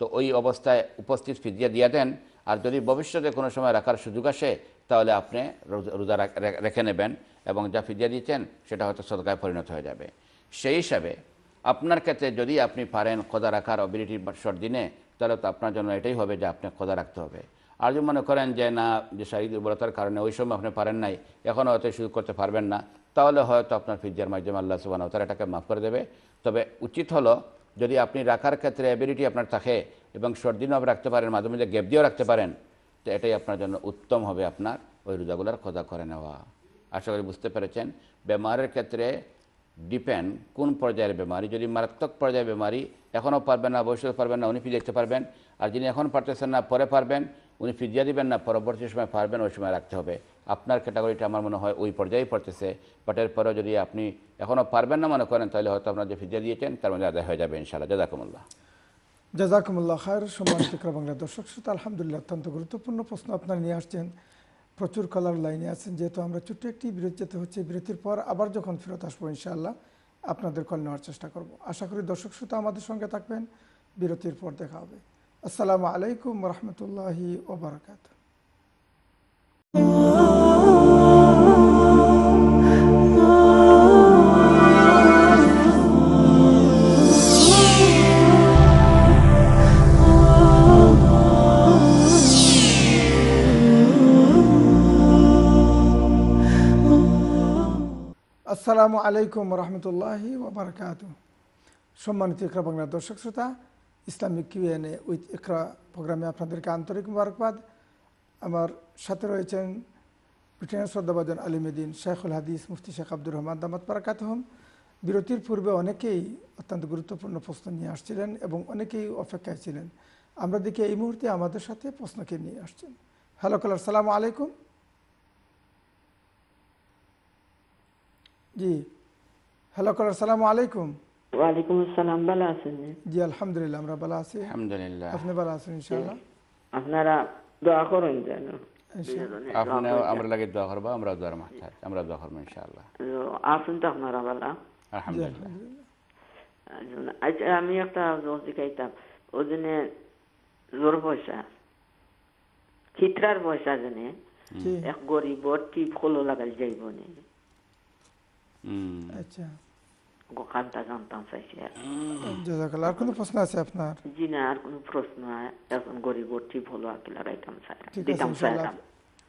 তো ওই অবস্থায় উপস্থিত ফিজিয়া দিয়ে দেন। আর যদি ভবিষ্যতে কোনো সময় রাখার সুযোগ আসে, তাহলে আপনি রোজা- রেখে নেবেন এবং যা ফিজিয়া দিয়েছেন, সেটা হয়তো সদকায় পরিণত হয়ে যাবে। সেই হিসাবে আপনার ক্ষেত্রে যদি আপনি পারেন খোদা রাখার অবিলিটি শর্ট দিনে, তাহলে তো আপনার জন্য এটাই হবে যে আপনি খোদা রাখতে হবে। আর যদি মনে করেন যে না, যে শারীরিক দুর্বলতার কারণে ওই সময় আপনি পারেন নাই, এখনও হয়তো সুযোগ করতে পারবেন না, তাহলে হয়তো আপনার ফিজিয়ার মাধ্যমে আল্লাহ সুবাহ তারা এটাকে মাফ করে দেবে। তবে উচিত হলো যদি আপনি রাখার ক্ষেত্রে অ্যাবিলিটি আপনার থাকে এবং শর্ট রাখতে পারেন, মাঝে মাঝে গ্যাপ দিয়েও রাখতে পারেন, তো এটাই আপনার জন্য উত্তম হবে আপনার ওই রোজাগুলার খোদা করে নেওয়া। আশা করি বুঝতে পেরেছেন, বেমারের ক্ষেত্রে ডিপেন্ড কোন পর্যায়ের বেমারি। যদি মারাত্মক পর্যায়ের বেমারি, এখনও পারবেন না ভবিষ্যতে পারবেন না, উনি ফিরে দেখতে পারবেন। আর যিনি এখন পারতেছেন না, পরে পারবেন, উনি ফিজিয়া দিবেন না, পরবর্তী সময় পারবেন, ওই সময় রাখতে হবে। আপনার ক্যাটাগরিটা আমার মনে হয় ওই পর্যায়েই পড়তেছে, বাট এরপরেও যদি আপনি এখনও পারবেন না মনে করেন, তাহলে হয়তো আপনার যে ফিজিয়া দিয়েছেন, তার মধ্যে আদায় হয়ে যাবে ইনশাআল্লাহ। জাজাকুমুল্লাহ। জাজাকুমুল্লাহ খায়ের সম্মানিত বাংলা দর্শক শ্রোতা, আলহামদুলিল্লাহ, অত্যন্ত গুরুত্বপূর্ণ প্রশ্ন আপনারা নিয়ে আসছেন। প্রচুর কলার লাইনে আছেন, যেহেতু আমরা ছোট্ট একটি বিরতি যেতে হচ্ছে, বিরতির পর আবার যখন ফেরত আসব ইনশাআল্লাহ, আপনাদের কল নেওয়ার চেষ্টা করব। আশা করি দর্শক শ্রোতা আমাদের সঙ্গে থাকবেন, বিরতির পর দেখা হবে। আসসালামু আলাইকুম রহমতুল্লাহি ওবরাকাত আসসালামু আলাইকুম রহমতুল্লাহি ওবরাকাত সম্মানিত ইকরা বাংলা দর্শক শ্রোতা, ইসলামিক কিউএনএ উইথ ইকরা প্রোগ্রামে আপনাদেরকে আন্তরিক মুবারকবাদ। আমার সাথে রয়েছেন ব্রিটেনের শ্রদ্ধাভাজন আলিমেদিন শেখুল হাদিস, মুফতি শেখ আব্দুর রহমান দামাত বারাকাতহম। বিরতির পূর্বে অনেকেই অত্যন্ত গুরুত্বপূর্ণ প্রশ্ন নিয়ে আসছিলেন এবং অনেকেই অপেক্ষায় ছিলেন। আমরা দেখি এই মুহূর্তে আমাদের সাথে প্রশ্নকে নিয়ে আসছেন। হ্যালো কলার সালাম আলাইকুম। জি। হ্যালো কলার সালাম আলাইকুম। ওয়ালাইকুম আসসালাম ভালো আছেন? জি আলহামদুলিল্লাহ আমরা ভালো আছি। আলহামদুলিল্লাহ। আপনি ভালো আছেন ইনশাআল্লাহ? আপনারা দোয়া করেন যেন। আমরা লাগে দোয়া করব আমরা দোয়ার মাথায় আমরা দোয়া করব ইনশাআল্লাহ। আছেন তো আপনারা ভালো। আলহামদুলিল্লাহ। আচ্ছা আমি একটা জলদি খাইতাম ওই জোর পয়সা খিতরার পয়সা জেনে এক গরিবর টিপ খোলো লাগাল যাইব নি। আচ্ছা। গোখানটা জানতাম চাইছি আর আর কোনো প্রশ্ন আছে আপনার? জি না আর কোনো প্রশ্ন। এখন গরিব ঠিক লাগাইতাম আছে, দিতাম ইনশাআল্লাহ।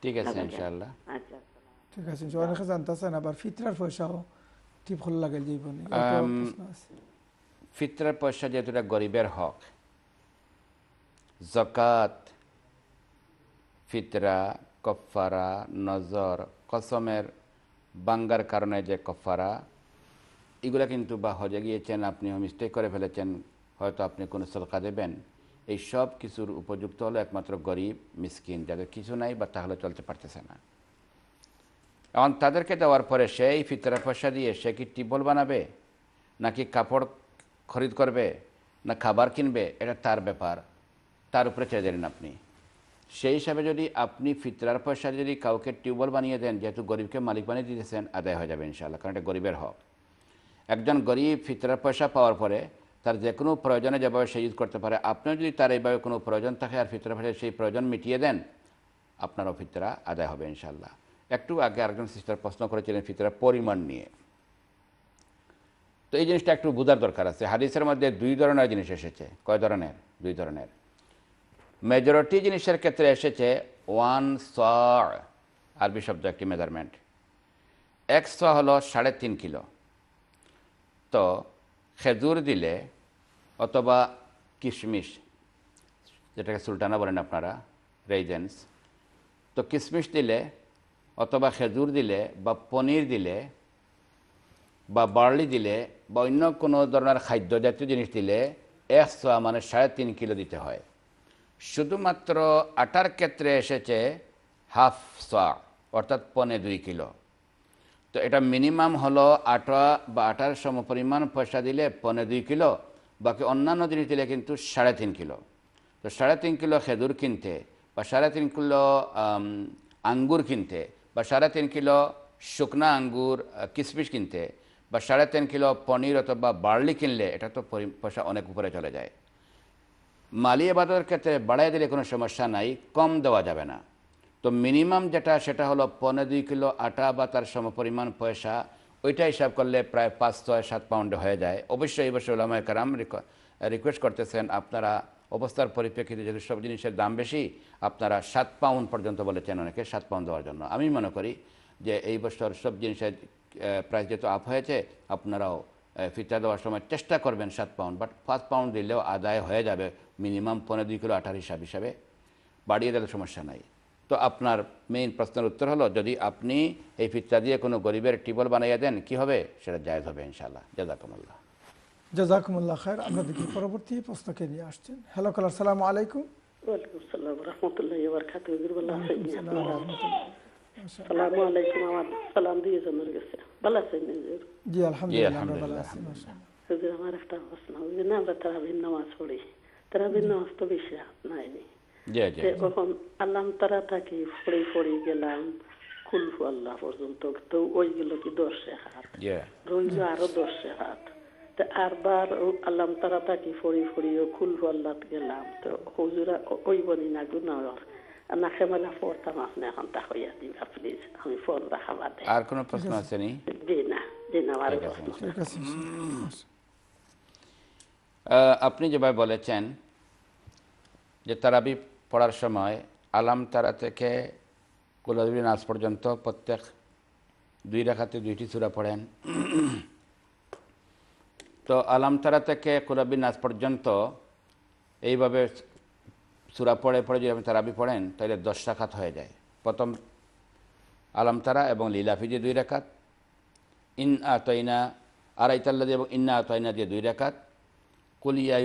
ঠিক আছে ইনশাআল্লাহ। আচ্ছা ঠিক আছে অনেকে জানতেছেন আবার ফিতরার পয়সাও ঠিক ভালো লাগে জীবনে ফিতরার পয়সা যেহেতু এটা গরিবের হক জকাত ফিতরা কফারা নজর কসমের বাঙ্গার কারণে যে কফারা, এগুলো কিন্তু বা হজে গিয়েছেন, আপনি মিস্টেক করে ফেলেছেন, হয়তো আপনি কোনো সদকা দেবেন। এই সব কিছুর উপযুক্ত হলো একমাত্র গরিব, মিসকিন, যাদের কিছু নাই বা তাহলে চলতে পারতেছে না। এখন তাদেরকে দেওয়ার পরে সেই ফিতরা পয়সা দিয়ে সে কি টিবল বানাবে, নাকি কাপড় খরিদ করবে, না খাবার কিনবে, এটা তার ব্যাপার। তার উপরে ছেড়ে দিলেন আপনি। সেই হিসাবে যদি আপনি ফিতরার পয়সা যদি কাউকে টিউবওয়েল বানিয়ে দেন, যেহেতু গরিবকে মালিক বানিয়ে দিতেছেন আদায় হয়ে যাবে ইনশাআল্লাহ, কারণ এটা গরিবের হক। একজন গরিব ফিতরার পয়সা পাওয়ার পরে তার যে কোনো প্রয়োজনে যেভাবে সে ইউজ করতে পারে, আপনিও যদি তার এইভাবে কোনো প্রয়োজন থাকে আর ফিতরা পয়সা সেই প্রয়োজন মিটিয়ে দেন, আপনারও ফিতরা আদায় হবে ইনশাআল্লাহ। একটু আগে আরেকজন সিস্টার প্রশ্ন করেছিলেন ফিতরার পরিমাণ নিয়ে। তো এই জিনিসটা একটু বোঝার দরকার আছে। হাদিসের মধ্যে দুই ধরনের জিনিস এসেছে। কয় ধরনের? দুই ধরনের। মেজরিটি জিনিসের ক্ষেত্রে এসেছে ওয়ান স আরবি শব্দ একটি মেজারমেন্ট এক স হলো সাড়ে তিন কিলো। তো খেজুর দিলে অথবা কিশমিশ, যেটাকে সুলটানা বলেন আপনারা রেজেন্স তো কিশমিশ দিলে অথবা খেজুর দিলে বা পনির দিলে বা বার্লি দিলে বা অন্য কোনো ধরনের খাদ্য জাতীয় জিনিস দিলে এক মানে সাড়ে তিন কিলো দিতে হয়। শুধুমাত্র আটার ক্ষেত্রে এসেছে হাফ সোয়া, অর্থাৎ পনে দুই কিলো। তো এটা মিনিমাম হলো আটা বা আটার সমপরিমাণ পয়সা দিলে পনে দুই কিলো, বাকি অন্যান্য জিনিস দিলে কিন্তু সাড়ে তিন কিলো। তো সাড়ে তিন কিলো খেজুর কিনতে বা সাড়ে তিন কিলো আঙ্গুর কিনতে বা সাড়ে তিন কিলো শুকনা আঙ্গুর কিশমিশ কিনতে বা সাড়ে তিন কিলো পনির অথবা বার্লি কিনলে এটা তো পয়সা অনেক উপরে চলে যায়। মালি আবাদের ক্ষেত্রে বাড়াই দিলে কোনো সমস্যা নাই, কম দেওয়া যাবে না। তো মিনিমাম যেটা, সেটা হলো পনেরো দুই কিলো আটা বা তার সমপরিমাণ পয়সা, ওইটা হিসাব করলে প্রায় পাঁচ ছয় সাত পাউন্ড হয়ে যায়। অবশ্যই এই বছর ওলামায় কারাম রিকোয়েস্ট করতেছেন, আপনারা অবস্থার পরিপ্রেক্ষিতে যেহেতু সব জিনিসের দাম বেশি, আপনারা সাত পাউন্ড পর্যন্ত বলেছেন অনেকে, সাত পাউন্ড দেওয়ার জন্য। আমি মনে করি যে এই বছর সব জিনিসের প্রাইস যেহেতু আপ হয়েছে, আপনারাও ফিতা দেওয়ার সময় চেষ্টা করবেন সাত পাউন্ড বাট পাঁচ পাউন্ড দিলেও আদায় হয়ে যাবে মিনিমাম পনেরো দুই কিলো আঠার হিসাব হিসাবে। বাড়িয়ে দিলে সমস্যা নাই। তো আপনার মেইন প্রশ্নের উত্তর হলো যদি আপনি এই ফিতরা দিয়ে কোনো গরিবের টিবল বানাইয়া দেন কি হবে? সেটা জায়জ হবে ইনশাআল্লাহ। জাজাকুমুল্লাহ। জাজাকুমুল্লাহ খায়ের আমরা দেখি পরবর্তী প্রশ্নকে নিয়ে আসছেন। হ্যালো কালার সালাম আলাইকুম। সালাম আলাইকুম। আমার সালাম দিয়ে গেছে। ভালো আছেন? জি আলহামদুলিল্লাহ আমরা ভালো আছি হুজুর আমার একটা প্রশ্ন হুজুর না আমরা তারাবির নামাজ পড়ি তারাবির নামাজ তো বেশি হাত নাইনি জি জি যে কখন আল্লাহ তারা থাকি পড়ি পড়ি গেলাম কুলফু আল্লাহ পর্যন্ত তো ওইগুলো কি দশে হাত রইল আরও দশে হাত আরবার আল্লাহ তারা থাকি ফড়ি ফড়ি ও কুলফু আল্লাহ গেলাম তো হুজুরা ওই বনি না গুনার পড়তাম আপনি এখন তা হইয়া দিবা প্লিজ আমি ফোন রাখা বাদে আর কোনো প্রশ্ন আছে নি জি না জি না আমার আপনি যেভাবে বলেছেন যে তারাবি পড়ার সময় আলাম তারা থেকে কুলাদুবি নাচ পর্যন্ত প্রত্যেক দুই রাখাতে দুইটি সূরা পড়েন তো আলাম তারা থেকে কুলাবি নাচ পর্যন্ত এইভাবে সূরা পড়ে পড়ে যদি আপনি তারাবি পড়েন তাহলে দশ রাখাত হয়ে যায়। প্রথম আলাম তারা এবং লীলাফি দিয়ে দুই রাখাত ইন আতইনা আড়াইতাল্লা এবং ইন্না আতইনা দিয়ে দুই রাখাত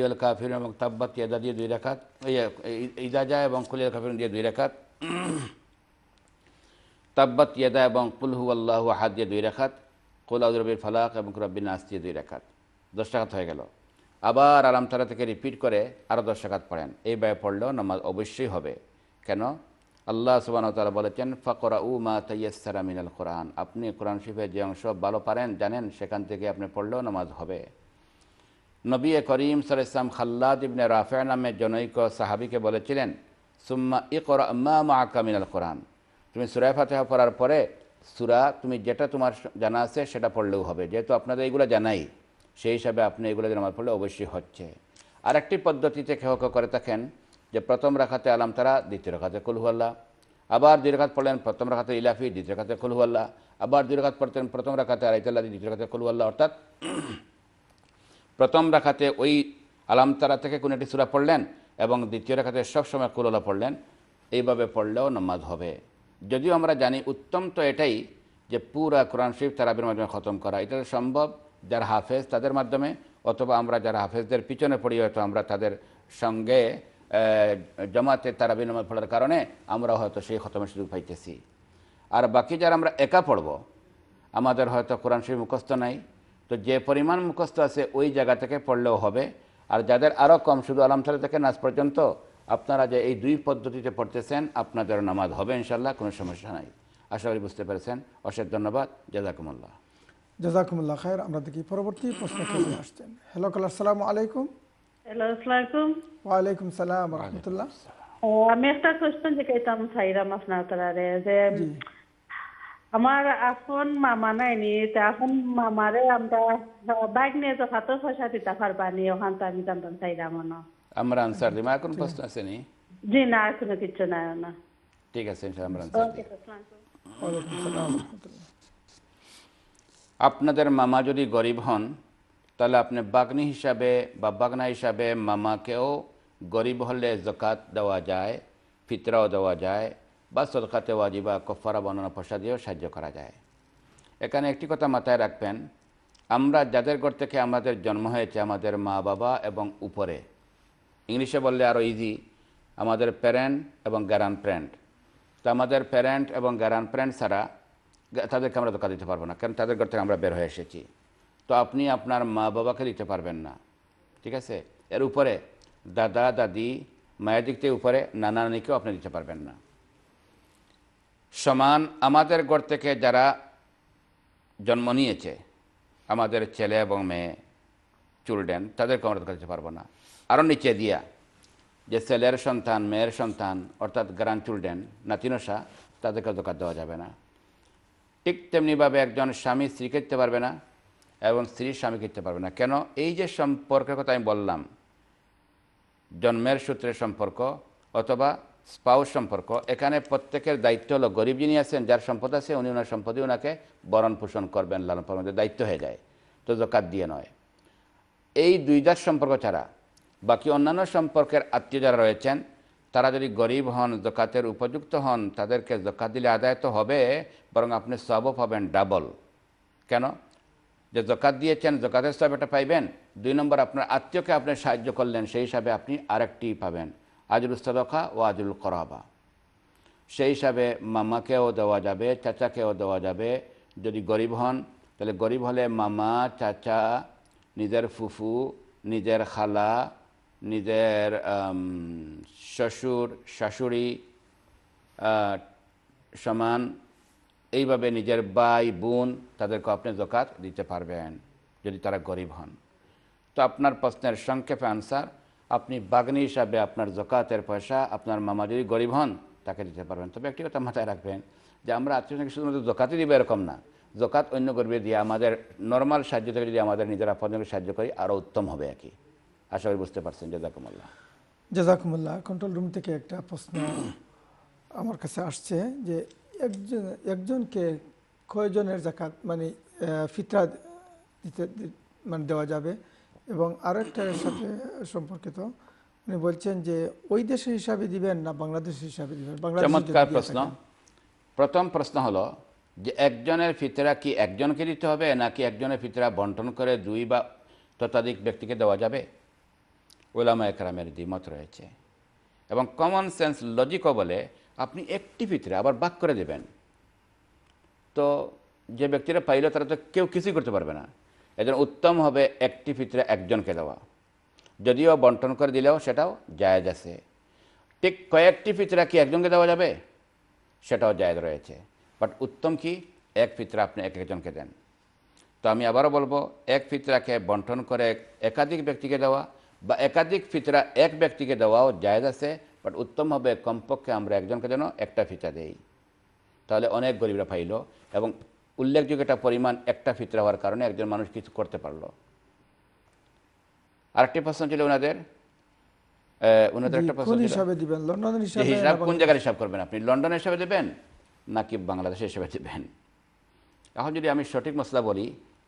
ইউল কাফির এবং তাব্বাত ইয়াদা দিয়ে দুই রাখাত ইদাজা এবং কুলিয়া কাফির দিয়ে দুই রাখাত তাব্বাত ইয়াদা এবং কুলহু আল্লাহ আহাদ দিয়ে দুই রাখাত কুল আউদ্রবির ফালাক এবং রব্বিন নাস দিয়ে দুই রাখাত দশ টাকাত হয়ে গেল। আবার আরাম তারা থেকে রিপিট করে আরও দশ পড়েন। এই ব্যয় পড়লেও নামাজ অবশ্যই হবে। কেন? আল্লাহ সুবান তারা বলেছেন ফকরা উ মা তৈয়াসারা মিনাল কোরআন। আপনি কোরআন শিফে যে অংশ ভালো পারেন, জানেন, সেখান থেকে আপনি পড়লেও নামাজ হবে। নবী করিম সর ইসলাম খাল্লাদ ইবনে রাফে নামে জনৈক সাহাবিকে বলেছিলেন, সুম্মা ইকর মা মা মিনাল কোরআন। তুমি সুরায় ফাতেহা পড়ার পরে সুরা তুমি যেটা তোমার জানা আছে সেটা পড়লেও হবে। যেহেতু আপনাদের এইগুলো জানাই। সেই হিসাবে আপনি এগুলো নামাজ পড়লে অবশ্যই হচ্ছে। আরেকটি পদ্ধতিতে কেউ কেউ করে থাকেন যে প্রথম রাখাতে আলাম তারা, দ্বিতীয় রাখাতে কুলহুয়াল্লাহ আবার দুই রাখাত পড়লেন প্রথম রাখাতে ইলাফি, দ্বিতীয় রাখাতে কুলহুয়াল্লাহ আবার দুই রাখাত পড়তেন প্রথম রাখাতে আড়াইতাল্লাহ দ্বিতীয় রাখাতে কুলহুয়াল্লাহ অর্থাৎ প্রথম রাখাতে ওই আলামতারা থেকে কোনো একটি সুরা পড়লেন এবং দ্বিতীয় রাখাতে সবসময় কুললা পড়লেন, এইভাবে পড়লেও নামাজ হবে। যদিও আমরা জানি উত্তম তো এটাই যে পুরা কোরআন শরীফ তারাবির মাধ্যমে খতম করা, এটা সম্ভব যারা হাফেজ তাদের মাধ্যমে, অথবা আমরা যারা হাফেজদের পিছনে পড়ি, হয়তো আমরা তাদের সঙ্গে জমাতে তারাবি নামাজ পড়ার কারণে আমরা হয়তো সেই খতমের সুযোগ পাইতেছি। আর বাকি যারা আমরা একা পড়ব, আমাদের হয়তো কোরআন শরীফ মুখস্থ নাই। তো যে পরিমাণ মুখস্থ আছে, ওই জায়গা থেকে পড়লেও হবে। আর যাদের আরও কম, শুধু আলামতালা থেকে নাচ পর্যন্ত, আপনারা যে এই দুই পদ্ধতিতে পড়তেছেন আপনাদের নামাজ হবে ইনশাল্লাহ কোনো সমস্যা নাই। আশা করি বুঝতে পেরেছেন। অশেষ ধন্যবাদ। জাজাকুমুল্লাহ। জাজাকুমুল্লাহ খায়ের আমরা দেখি পরবর্তী প্রশ্ন আসছেন হ্যালো কালার সালাম আলাইকুম। হ্যালো ওয়ালাইকুম সালাম রহমতুল্লাহ। আমি একটা কোয়েশ্চেন জিজ্ঞাইতাম চাইরাম আপনার তারারে যে আমার এখন মামা নাইনি তা এখন মামারে আমরা বাইক নিয়ে তো হাতে পয়সা দিতে পারবানি ওখান তো আমি জানতাম চাইরাম না। আমরা আনসার কোনো প্রশ্ন আছে নি? জি না কোনো নাই না। ঠিক আছে ইনশাল্লাহ আমরা আনসার দিই ওয়ালাইকুম রহমতুল্লাহ। আপনাদের মামা যদি গরিব হন, তাহলে আপনি বাগনি হিসাবে বা বাগনা হিসাবে মামাকেও গরিব হলে জকাত দেওয়া যায়, ফিতরাও দেওয়া যায়, বা সদকাতে ওয়াজিবা কফারা বর্ণনা পয়সা দিয়েও সাহায্য করা যায়। এখানে একটি কথা মাথায় রাখবেন, আমরা যাদের ঘর থেকে আমাদের জন্ম হয়েছে, আমাদের মা বাবা এবং উপরে, ইংলিশে বললে আরও ইজি আমাদের প্যারেন্ট এবং গ্যারান প্যারেন্ট তো আমাদের প্যারেন্ট এবং গ্যারান প্যারেন্ট ছাড়া তাদেরকে আমরা ধোকা দিতে পারব না, কারণ তাদের ঘর থেকে আমরা বের হয়ে এসেছি। তো আপনি আপনার মা বাবাকে দিতে পারবেন না, ঠিক আছে? এর উপরে দাদা, দাদি, মায়ের দিক থেকে উপরে নানা নানিকেও আপনি দিতে পারবেন না। সমান আমাদের ঘর থেকে যারা জন্ম নিয়েছে, আমাদের ছেলে এবং মেয়ে চিলড্রেন তাদেরকে আমরা দিতে পারব না। আরও নিচে দিয়া, যে ছেলের সন্তান, মেয়ের সন্তান, অর্থাৎ গ্রান্ড চিলড্রেন নাতিনসা তাদেরকে ধোকা দেওয়া যাবে না। ঠিক তেমনিভাবে একজন স্বামী স্ত্রীকে দিতে পারবে না এবং স্ত্রী স্বামীকে দিতে পারবে না। কেন? এই যে সম্পর্কের কথা আমি বললাম, জন্মের সূত্রে সম্পর্ক অথবা স্পাউস সম্পর্ক, এখানে প্রত্যেকের দায়িত্ব হলো গরিব যিনি আছেন, যার সম্পদ আছে, উনি ওনার সম্পদই ওনাকে বরণ পোষণ করবেন, লালন পালন দায়িত্ব হয়ে যায়, তো জকাত দিয়ে নয়। এই দুই জাত সম্পর্ক ছাড়া বাকি অন্যান্য সম্পর্কের আত্মীয় যারা রয়েছেন তারা যদি গরিব হন, জকাতের উপযুক্ত হন, তাদেরকে জকাত দিলে আদায় তো হবে, বরং আপনি সবও পাবেন ডাবল। কেন? যে জকাত দিয়েছেন, জকাতের সব এটা পাইবেন। দুই নম্বর, আপনার আত্মীয়কে আপনি সাহায্য করলেন, সেই হিসাবে আপনি আরেকটি পাবেন আজরুল সদকা ও আজরুল করাবা। সেই হিসাবে মামাকেও দেওয়া যাবে, চাচাকেও দেওয়া যাবে। যদি গরিব হন, তাহলে গরিব হলে মামা, চাচা, নিজের ফুফু, নিজের খালা নিজের শ্বশুর, শাশুড়ি সমান, এইভাবে নিজের ভাই, বোন তাদেরকে আপনি জকাত দিতে পারবেন যদি তারা গরিব হন। তো আপনার প্রশ্নের সংক্ষেপে আনসার আপনি বাগনি হিসাবে আপনার জকাতের পয়সা আপনার মামা যদি গরিব হন তাকে দিতে পারবেন। তবে একটি কথা মাথায় রাখবেন যে আমরা আত্মীয় শুধুমাত্র জকাতই দিব এরকম না। জকাত অন্য গরিবে দিয়ে আমাদের নর্মাল সাহায্য থেকে যদি আমাদের নিজের আপনজনকে সাহায্য করি আরও উত্তম হবে আর কি। আশা করি বুঝতে পারছেন জাজাকুমুল্লাহ। জাজাকুমুল্লাহ কন্ট্রোল রুম থেকে একটা প্রশ্ন আমার কাছে আসছে যে একজন একজনকে কয়জনের জাকাত মানে ফিতরা দিতে মানে দেওয়া যাবে? এবং আরেকটার সাথে সম্পর্কিত উনি বলছেন যে ওই দেশের হিসাবে দিবেন না বাংলাদেশ হিসাবে দিবেন? চমৎকার প্রশ্ন। প্রথম প্রশ্ন হলো যে একজনের ফিতরা কি একজনকে দিতে হবে নাকি একজনের ফিতরা বন্টন করে দুই বা ততোধিক ব্যক্তিকে দেওয়া যাবে? ওলামা একরামের দ্বিমত রয়েছে। এবং কমন সেন্স লজিকও বলে আপনি একটি ভিতরে আবার বাক করে দেবেন। তো যে ব্যক্তিরা পাইল তারা তো কেউ কিছুই করতে পারবে না। এজন্য উত্তম হবে একটি ফিতরা একজনকে দেওয়া। যদিও বন্টন করে দিলেও সেটাও জায়েজ আছে। ঠিক কয়েকটি ফিতরা কি একজনকে দেওয়া যাবে? সেটাও জায়েজ রয়েছে। বাট উত্তম কি? এক ফিতরা আপনি এক একজনকে দেন। তো আমি আবারও বলব, এক ফিতরাকে বন্টন করে একাধিক ব্যক্তিকে দেওয়া বা একাধিক ফিতরা এক ব্যক্তিকে দেওয়াও জায়েজ আছে বাট উত্তম হবে কমপক্ষে আমরা একজনকে যেন একটা ফিতরা দেই। তাহলে অনেক গরিবরা পাইল এবং উল্লেখযোগ্য একটা পরিমাণ একটা ফিতরা হওয়ার কারণে একজন মানুষ কিছু করতে পারল। আরেকটি প্রশ্ন ছিল ওনাদের। ওনাদের একটা প্রশ্ন হিসাবে দিবেন? লন্ডনের হিসাবে হিসাব কোন জায়গার হিসাব করবেন আপনি? লন্ডন হিসাবে দেবেন নাকি বাংলাদেশের হিসাবে দেবেন? এখন যদি আমি সঠিক মশলা বলি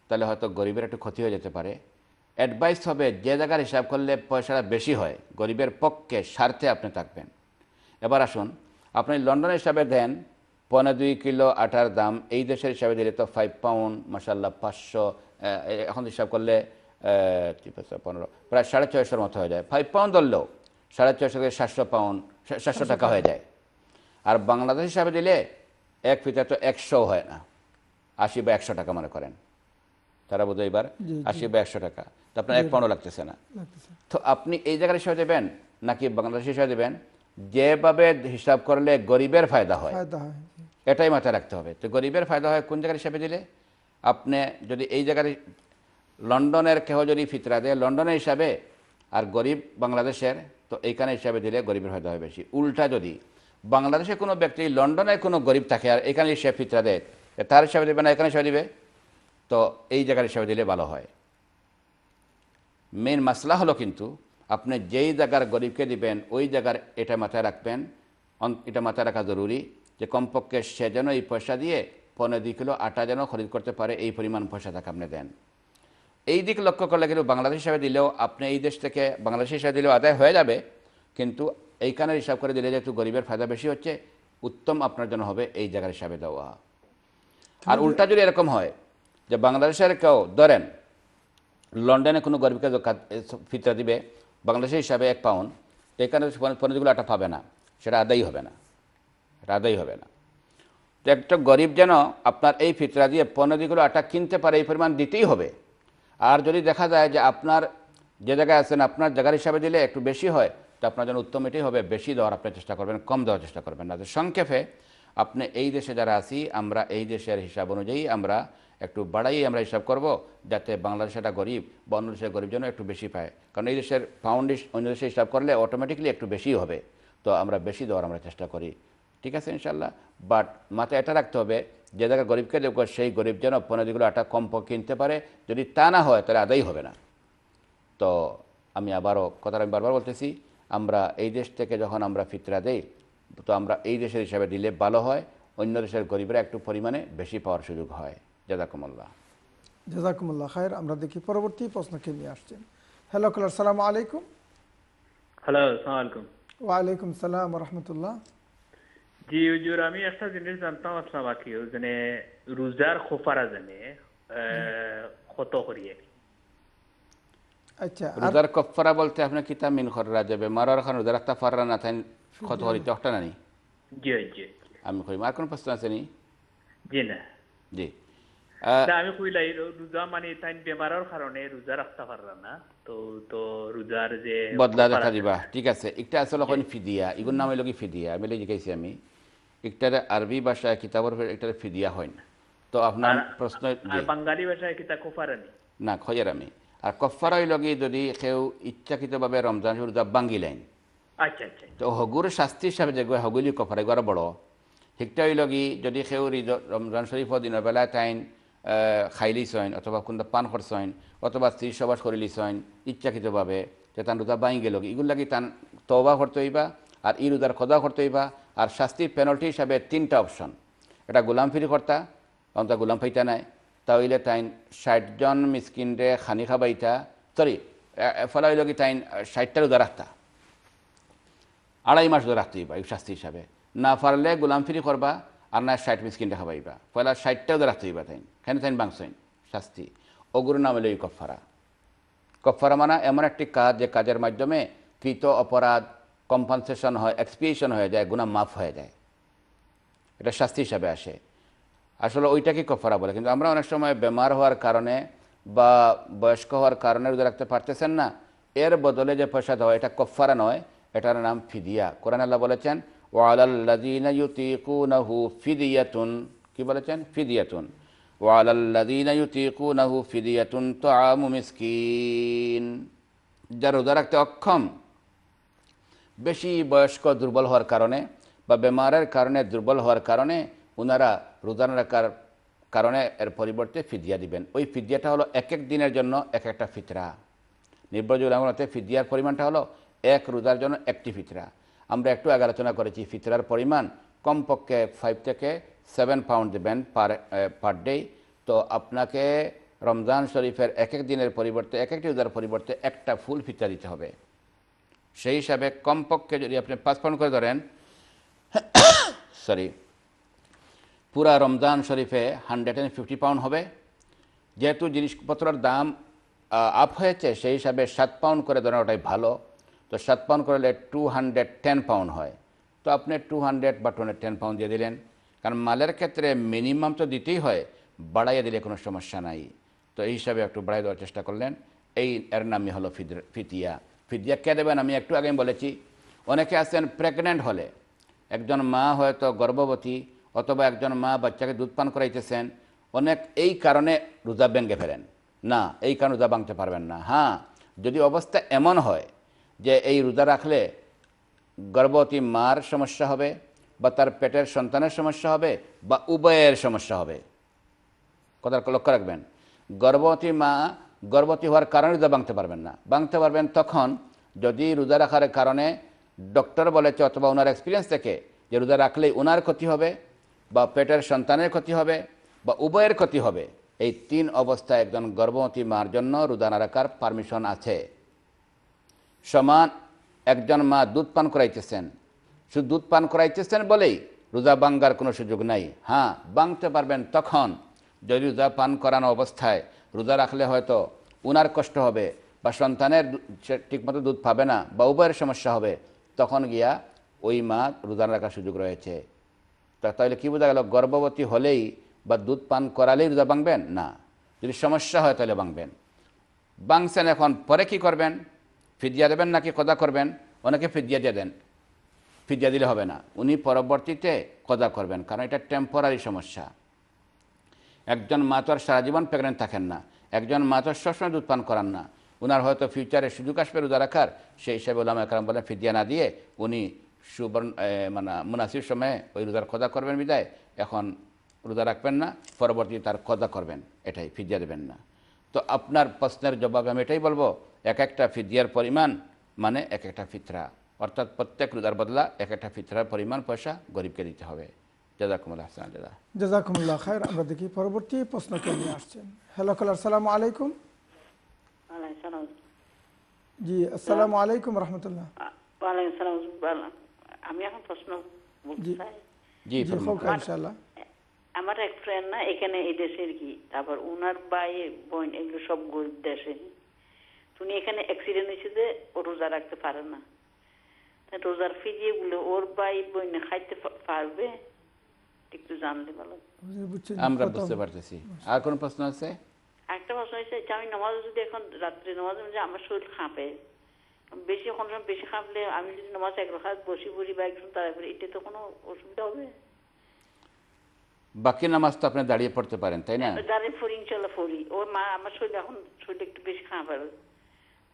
তাহলে হয়তো গরিবের একটু ক্ষতি হয়ে যেতে পারে। অ্যাডভাইস হবে যে জায়গার হিসাব করলে পয়সাটা বেশি হয় গরিবের পক্ষে স্বার্থে আপনি থাকবেন। এবার আসুন আপনি লন্ডন হিসাবে দেন পনেরো দুই কিলো আটার দাম এই দেশের হিসাবে দিলে তো ফাইভ পাউন্ড মাসাল্লাহ পাঁচশো এখন হিসাব করলে পনেরো প্রায় সাড়ে ছয়শোর মতো হয়ে যায়। ফাইভ পাউন্ড ধরলেও সাড়ে ছয়শো থেকে সাতশো পাউন্ড সাতশো টাকা হয়ে যায়। আর বাংলাদেশ হিসাবে দিলে এক ফিতে তো একশো হয় না আশি বা একশো টাকা মনে করেন। তারা বোধহয় এবার আশি বা একশো টাকা। তো আপনার এক পাউন্ডও লাগতেছে না। তো আপনি এই জায়গার হিসাবে দেবেন? নাকি বাংলাদেশ হিসাবে দেবেন? যেভাবে হিসাব করলে গরিবের ফায়দা হয়। এটাই মাথায় রাখতে হবে। তো গরিবের ফায়দা হয় কোন জায়গার হিসাবে দিলে? আপনি যদি এই জায়গার লন্ডনের কেহ যদি ফিতরা দেয় লন্ডনের হিসাবে আর গরিব বাংলাদেশের তো এইখানে হিসাবে দিলে গরিবের ফায়দা হয় বেশি। উল্টা যদি বাংলাদেশে কোনো ব্যক্তি লন্ডনে কোনো গরিব থাকে আর এখানে সে ফিতরা দেয় তার হিসাবে দেবে না এখানে হিসাবে দিবে? তো এই জায়গার হিসাবে দিলে ভালো হয়। মেন মাসলা হলো কিন্তু আপনি যেই জায়গার গরিবকে দিবেন ওই জায়গার এটা মাথায় রাখবেন। এটা মাথায় রাখা জরুরি যে কমপক্ষে সে যেন এই পয়সা দিয়ে পনেরো দুই কিলো আটা যেন খরিদ করতে পারে এই পরিমাণ পয়সা তাকে আপনি দেন। এই দিক লক্ষ্য করলে কিন্তু বাংলাদেশ হিসাবে দিলেও আপনি এই দেশ থেকে বাংলাদেশ হিসাবে দিলেও আদায় হয়ে যাবে কিন্তু এইখানের হিসাব করে দিলে যেহেতু গরিবের ফায়দা বেশি হচ্ছে উত্তম আপনার জন্য হবে এই জায়গার হিসাবে দেওয়া। আর উল্টা যদি এরকম হয় যে বাংলাদেশের কেউ ধরেন, লন্ডনে কোনো গরিবকে ফিতরা দিবে বাংলাদেশের হিসাবে এক পাউন্ড এখানে পনেরোগুলো আটা পাবে না, সেটা আদায়ই হবে না আদায়ই হবে না। তো একটা গরিব যেন আপনার এই ফিতরা দিয়ে পনেরোগুলো আটা কিনতে পারে, এই পরিমাণ দিতেই হবে। আর যদি দেখা যায় যে আপনার যে জায়গায় আছেন, আপনার জায়গার হিসাবে দিলে একটু বেশি হয়, তো আপনার জন্য উত্তম এটাই হবে, বেশি দেওয়ার আপনি চেষ্টা করবেন, কম দেওয়ার চেষ্টা করবেন না। সংক্ষেপে, আপনি এই দেশে যারা আছি, আমরা এই দেশের হিসাব অনুযায়ী আমরা একটু বাড়াই আমরা হিসাব করব, যাতে বাংলাদেশেটা গরিব বা অন্য দেশের গরিব যেন একটু বেশি পায়। কারণ এই দেশের ফাউন্ডেশ অন্য দেশে হিসাব করলে অটোমেটিকলি একটু বেশি হবে। তো আমরা বেশি দেওয়ার আমরা চেষ্টা করি। ঠিক আছে ইনশাল্লাহ বাট মাথায় এটা রাখতে হবে, যে জায়গায় গরিবকে দেবো, সেই গরিব যেন পনেরোগুলো আটা কম কিনতে পারে। যদি তা না হয়, তাহলে আদায় হবে না। তো আমি আবারও কথাটা আমি বারবার বলতেছি, আমরা এই দেশ থেকে যখন আমরা ফিতরা দেই, তো আমরা এই দেশের হিসাবে দিলে ভালো হয়, অন্য দেশের গরিবরা একটু পরিমাণে বেশি পাওয়ার সুযোগ হয়। জাজাকুমুল্লাহ। জাজাকুমুল্লাহ খায়ের আমরা দেখি পরবর্তী প্রশ্নকে নিয়ে আসছেন। হ্যালো কলার সালাম আলাইকুম। হ্যালো আসসালামু আলাইকুম। ওয়ালাইকুম সালাম রহমতুল্লাহ। জি হুজুর আমি একটা জিনিস জানতাম আসলাম বাকি ওজনে রোজার খোফারা জানে কত করিয়ে আচ্ছা আর রোজার কফারা বলতে আপনার কিতাব মিন খররা যাবে মারার খান রোজার একটা ফাররা না থাকেন কত হরিতে একটা নানি জি জি আমি করি আর কোনো প্রশ্ন আছে নি? জি না। জি। না, আমি কইলাই রোজা মানে তাই বেমারের কারণে রোজা রাখতে পারলা না। তো তো রোজার যে বদলা দেখা দিবা। ঠিক আছে একটা আসলে ফিদিয়া। ইগুর নাম হইল কি ফিদিয়া। আমি জিজ্ঞাসি আমি। একটার আরবি ভাষায় কিতাবের একটা ফিদিয়া হয় না। তো আপনার প্রশ্ন বাঙালি ভাষায় কিতা খোফারা না খয়ের আমি। আর কফারা হইল কি যদি কেউ ইচ্ছাকৃতভাবে রমজান রোজা বাঙ্গি লাইন আচ্ছা আচ্ছা তো হগুর শাস্তি হিসাবে যে হগুলি কফারে গড় বড়। শিকটা হইল কি যদি সেও রমজান শরীফর দিনের বেলা তাইন খাইলি সইন অথবা কোনটা পান খরচইন অথবা স্ত্রী সবাস করিলি সইন ইচ্ছাকৃতভাবে যে তান রোজা বাই গেল ইগুলো লাগি তান তবা করতে হইবা, আর ই রোজার খদা করতে হইবা, আর শাস্তির পেনাল্টি হিসাবে তিনটা অপশন এটা গোলাম ফিরি কর্তা অন্ত গোলাম ফাইতা নাই। তাইলে তাইন ষাটজন মিসকিনরে খানি খাবাইতা সরি ফলা হইল কি তাইন ষাটটা রোজা রাখতা আড়াই মাস ধরে রাখতে হইবা এই শাস্তি হিসাবে না পারলে গোলাম ফিরি করবা আর না ষাট মিসকিন টাকা পাইবা। পয়লা ষাটটাও রাখতে হইবা তাই কেন তাই বাংসইন? শাস্তি। ওগুলোর নাম এই কফারা। কফারা মানে এমন একটি কাজ, যে কাজের মাধ্যমে কৃত অপরাধ, কম্পানসেশন হয়, এক্সপিয়েশন হয়ে যায় গুণা মাফ হয়ে যায়। এটা শাস্তি হিসাবে আসে। আসলে ওইটাকে কফারা বলে। কিন্তু আমরা অনেক সময় বেমার হওয়ার কারণে বা বয়স্ক হওয়ার কারণে রোজা রাখতে পারতেছেন না। এর বদলে যে পয়সা দেওয়া এটা কফারা নয়, এটার নাম ফিদিয়া। কোরআন আল্লাহ বলেছেন ফিদিয়াতুন কি বলেছেন? ফিদিয়াতুন। ইউতীকুনাহু ফিদিয়াতুন রোজা রাখতে অক্ষম। বেশি বয়স্ক দুর্বল হওয়ার কারণে বা বেমারের কারণে দুর্বল হওয়ার কারণে ওনারা রোজা রাখার কারণে এর পরিবর্তে ফিদিয়া দিবেন। ওই ফিদিয়াটা হলো এক এক দিনের জন্য এক একটা ফিতরা। নির্ভরযোগ্য ফিদিয়ার পরিমাণটা হলো এক রোজার জন্য একটি ফিতরা। আমরা একটু আগে আলোচনা করেছি ফিতরার পরিমাণ, কমপক্ষে ফাইভ থেকে সেভেন পাউন্ড দেবেন পার পার ডে তো আপনাকে রমজান শরীফের এক এক দিনের পরিবর্তে এক একটি রোজার পরিবর্তে একটা ফুল ফিতরা দিতে হবে। সেই হিসাবে কমপক্ষে যদি আপনি পাঁচ পাউন্ড করে ধরেন সরি পুরা রমজান শরীফে হান্ড্রেড অ্যান্ড ফিফটি পাউন্ড হবে। যেহেতু জিনিসপত্রের দাম আপ হয়েছে, সেই হিসাবে সাত পাউন্ড করে ধরেন ওটাই ভালো। তো সাত পাউন্ড করলে টু হান্ড্রেড টেন পাউন্ড হয়। তো আপনি টু হান্ড্রেড বা টু হান্ড্রেড টেন পাউন্ড দিয়ে দিলেন। কারণ মালের ক্ষেত্রে মিনিমাম তো দিতেই হয়, বাড়াইয়ে দিলে কোনো সমস্যা নাই। তো এই হিসাবে একটু বাড়াই দেওয়ার চেষ্টা করলেন। এই এর নামই হলো ফিতিয়া। ফিদিয়া কে দেবেন? আমি একটু আগে বলেছি। অনেকে আছেন প্রেগনেন্ট হলে। একজন মা হয়তো গর্ভবতী অথবা একজন মা বাচ্চাকে দুধ পান করাইতেছেন। অনেক এই কারণে রোজা ভেঙে ফেলেন। না, এই কারণে রোজা ভাঙতে পারবেন না। হ্যাঁ যদি অবস্থা এমন হয় যে এই রোজা রাখলে গর্ভবতী মার সমস্যা হবে বা তার পেটের সন্তানের সমস্যা হবে বা উভয়ের সমস্যা হবে। কথা লক্ষ্য রাখবেন। গর্ভবতী মা গর্ভবতী হওয়ার কারণে রোজা ভাঙতে পারবেন না। ভাঙতে পারবেন তখন যদি রোজা রাখার কারণে ডক্টর বলেছে অথবা ওনার এক্সপিরিয়েন্স থেকে যে রোজা রাখলেই ওনার ক্ষতি হবে বা পেটের সন্তানের ক্ষতি হবে বা উভয়ের ক্ষতি হবে। এই তিন অবস্থায় একজন গর্ভবতী মার জন্য রোজা রাখার পারমিশন আছে। সমান একজন মা দুধ পান করাইতেছেন। শুধু দুধ পান করাইতেছেন বলেই রোজা বাঙ্গার কোনো সুযোগ নাই। হ্যাঁ ভাঙতে পারবেন তখন। যদি রোজা পান করানো অবস্থায় রোজা রাখলে হয়তো উনার কষ্ট হবে বা সন্তানের ঠিকমতো দুধ পাবে না বা উভয়ের সমস্যা হবে। তখন গিয়া ওই মা রোজা রাখার সুযোগ রয়েছে। তা তাহলে কী বোঝা গেল, গর্ভবতী হলেই বা দুধ পান করালেই রোজা ভাঙবেন? না। যদি সমস্যা হয় তাহলে ভাঙবেন। বাংছেন এখন, পরে কি করবেন? ফিদিয়া দেবেন নাকি কদা করবেন? অনেকে ফিদিয়া দিয়ে দেন। ফিদিয়া দিলে হবে না। উনি পরবর্তীতে কদা করবেন, কারণ এটা টেম্পোরারি সমস্যা। একজন মা তো আর সারা জীবন প্রেগনেন্ট থাকেন না। একজন মা তো সবসময় দুধ পান করান না। উনার হয়তো ফিউচারে সুযোগ আসবে রোজা রাখার। সেই হিসাবে ওলামা একরাম বলেন ফিদিয়া না দিয়ে উনি সুবর্ণ মানে মুনাসির সময়ে ওই রোজার কদা করবেন বিদায়। এখন রোজা রাখবেন না পরবর্তী তার কদা করবেন। এটাই, ফিদিয়া দেবেন না। তো আপনার প্রশ্নের জবাবে আমি এটাই বলব এক একটা ফিদিয়ার পরিমাণ মানে এক একটা ফিতরা। অর্থাৎ প্রত্যেক রোজার বদলা এক একটা ফিতরার পরিমাণ পয়সা গরিবকে দিতে হবে। জাজাকুমুল হাসান দাদা জাজাকুমুল্লাহ খায়ের আমরা দেখি পরবর্তী প্রশ্নকে নিয়ে আসছেন। হ্যালো কলার সালামু আলাইকুম। জি আসসালামু আলাইকুম রহমতুল্লাহ। আমি এখন প্রশ্ন বলতে। চাই। জি আমার এক ফ্রেন্ড না এখানে এই দেশের কি তারপর উনার ভাই বোন এগুলো সব গরিব দেশে উনি এখানে অ্যাক্সিডেন্ট হয়েছে যে ও রোজা রাখতে পারে না। রোজার ফিরিয়ে গুলো ওর ভাই বোন খাইতে পারবে? একটু জানলে ভালো আমরা বুঝতে পারতেছি। আর কোনো প্রশ্ন আছে? একটা প্রশ্ন হয়েছে যে আমি নামাজ যদি এখন রাত্রে নামাজ যে আমার শরীর কাঁপে বেশি কোনো সময় বেশি খাঁপলে আমি যদি নামাজ এক রাখাত বসি বসি বা একজন তারপরে এটা তো কোনো অসুবিধা হবে? বাকি নামাজ তো আপনি দাঁড়িয়ে পড়তে পারেন তাই না? দাঁড়িয়ে ফরি ইনশাল্লাহ ফরি ওর মা আমার শরীর এখন শরীর একটু বেশি কাঁপার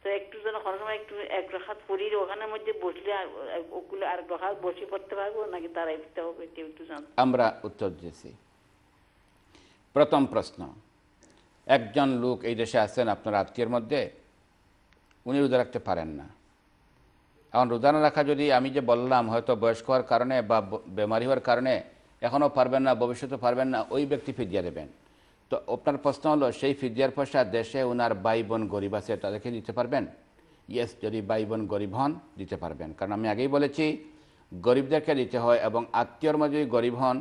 তো একটু যেন কোনো সময় একটু এক রাখাত ফরি ওখানের মধ্যে বসলে ওগুলো আর রাখাত বসে পড়তে পারব নাকি দাঁড়াই দিতে হবে এটা একটু আমরা উত্তর দিয়েছি। প্রথম প্রশ্ন, একজন লোক এই দেশে আছেন আপনার আত্মীয়ের মধ্যে, উনি রোজা রাখতে পারেন না। এখন রোজা না রাখা যদি আমি যে বললাম, হয়তো বয়স্ক হওয়ার কারণে ব- বেমারি হওয়ার কারণে, এখনও পারবেন না ভবিষ্যতে পারবেন না, ওই ব্যক্তি ফিরিয়ে দেবেন। তো আপনার প্রশ্ন হলো, সেই ফিদিয়ার পয়সা দেশে ওনার ভাই বোন গরিব আছে তাদেরকে দিতে পারবেন? ইয়েস যদি ভাই বোন গরিব হন, দিতে পারবেন। কারণ আমি আগেই বলেছি, গরিবদেরকে দিতে হয় এবং আত্মীয়র মধ্যে যদি গরিব হন,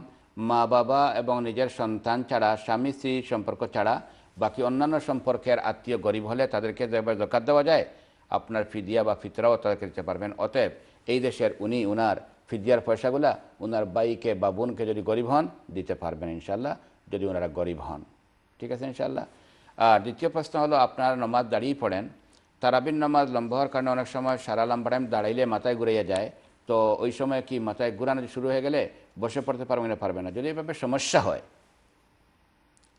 মা বাবা এবং নিজের সন্তান ছাড়া, স্বামী স্ত্রী সম্পর্ক ছাড়া, বাকি অন্যান্য সম্পর্কের আত্মীয় গরিব হলে তাদেরকে যেভাবে জকাত দেওয়া যায়, আপনার ফিদিয়া বা ফিতরাও তাদেরকে দিতে পারবেন। অতএব এই দেশের উনি, উনার ফিদিয়ার পয়সাগুলা, উনার বাইকে বা বোনকে যদি গরিব হন, দিতে পারবেন ইনশাল্লাহ যদি ওনারা গরিব হন। ঠিক আছে ইনশাল্লাহ আর দ্বিতীয় প্রশ্ন হলো, আপনার নমাজ দাঁড়িয়ে পড়েন। তারাবিন নামাজ লম্বা হওয়ার কারণে অনেক সময় সারা লম্বা টাইম দাঁড়াইলে মাথায় ঘুরাইয়া যায়। তো ওই সময় কি মাথায় ঘুরানো শুরু হয়ে গেলে বসে পড়তে পারবেন না পারবে না। যদি এভাবে সমস্যা হয়,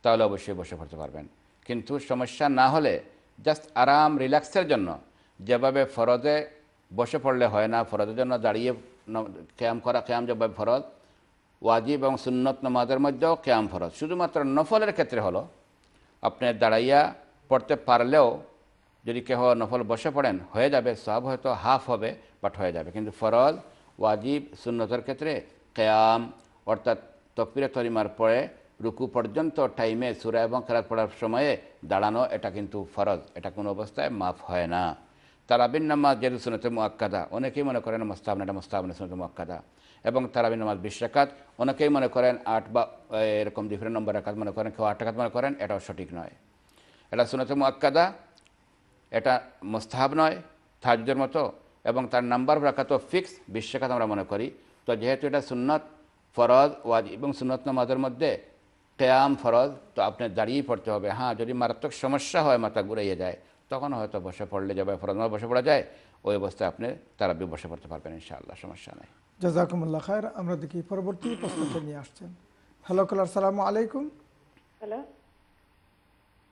তাহলে অবশ্যই বসে পড়তে পারবেন। কিন্তু সমস্যা না হলে জাস্ট আরাম, রিল্যাক্সের জন্য যেভাবে ফরজে বসে পড়লে হয় না, ফরজের জন্য দাঁড়িয়ে ক্যাম করা, ক্যাম যেভাবে ফরজ ওয়াজিব এবং সুন্নত নামাজের মধ্যেও ক্যাম ফরজ। শুধুমাত্র নফলের ক্ষেত্রে হলো, আপনি দাঁড়াইয়া পড়তে পারলেও যদি কেহ নফল বসে পড়েন, হয়ে যাবে সব হয়তো হাফ হবে বাট হয়ে যাবে। কিন্তু ফরজ, ওয়াজিব, সুন্নতের ক্ষেত্রে কেয়াম, অর্থাৎ তকবিরে তরিমার পরে রুকু পর্যন্ত টাইমে সুরা এবং খেরাত পড়ার সময়ে দাঁড়ানো, এটা কিন্তু ফরজ। এটা কোনো অবস্থায় মাফ হয় না। তারাবিন নামাজ যেহেতু সুনতে মোয়াক্কাদা অনেকেই মনে করেন মোস্তাবন এটা মোস্তাবন সুনতে মোয়াক্কাদা এবং তারাবিন নামাজ বিশ রাকাত, অনেকেই মনে করেন আট বা এরকম ডিফারেন্ট নম্বর রাকাত মনে করেন, কেউ আট রাকাত মনে করেন, এটাও সঠিক নয়। এটা সুনতে মোয়াক্কাদা এটা মোস্তাহাব নয় তাহাজুদের মতো, এবং তার নাম্বার রাখাতো ফিক্স বিশ রাকাত আমরা মনে করি। তো যেহেতু এটা সুন্নত ফরজ, ওয়াজ এবং সুন্নত নামাজের মধ্যে কেয়াম ফরজ, তো আপনি দাঁড়িয়েই পড়তে হবে। হ্যাঁ যদি মারাত্মক সমস্যা হয়, মাথা ঘুরাইয়ে যায় তখন হয়তো বসে পড়লে যাবে ফরজ নামাজ বসে পড়া যায় ওই অবস্থায় আপনি তারাবি বসে পড়তে পারবেন ইনশাআল্লাহ সমস্যা নেই। জাজাকুমুল্লাহ খায়ের আমরা দেখি পরবর্তী প্রশ্নটা নিয়ে আসছেন। হ্যালো কলার সালামু আলাইকুম। হ্যালো।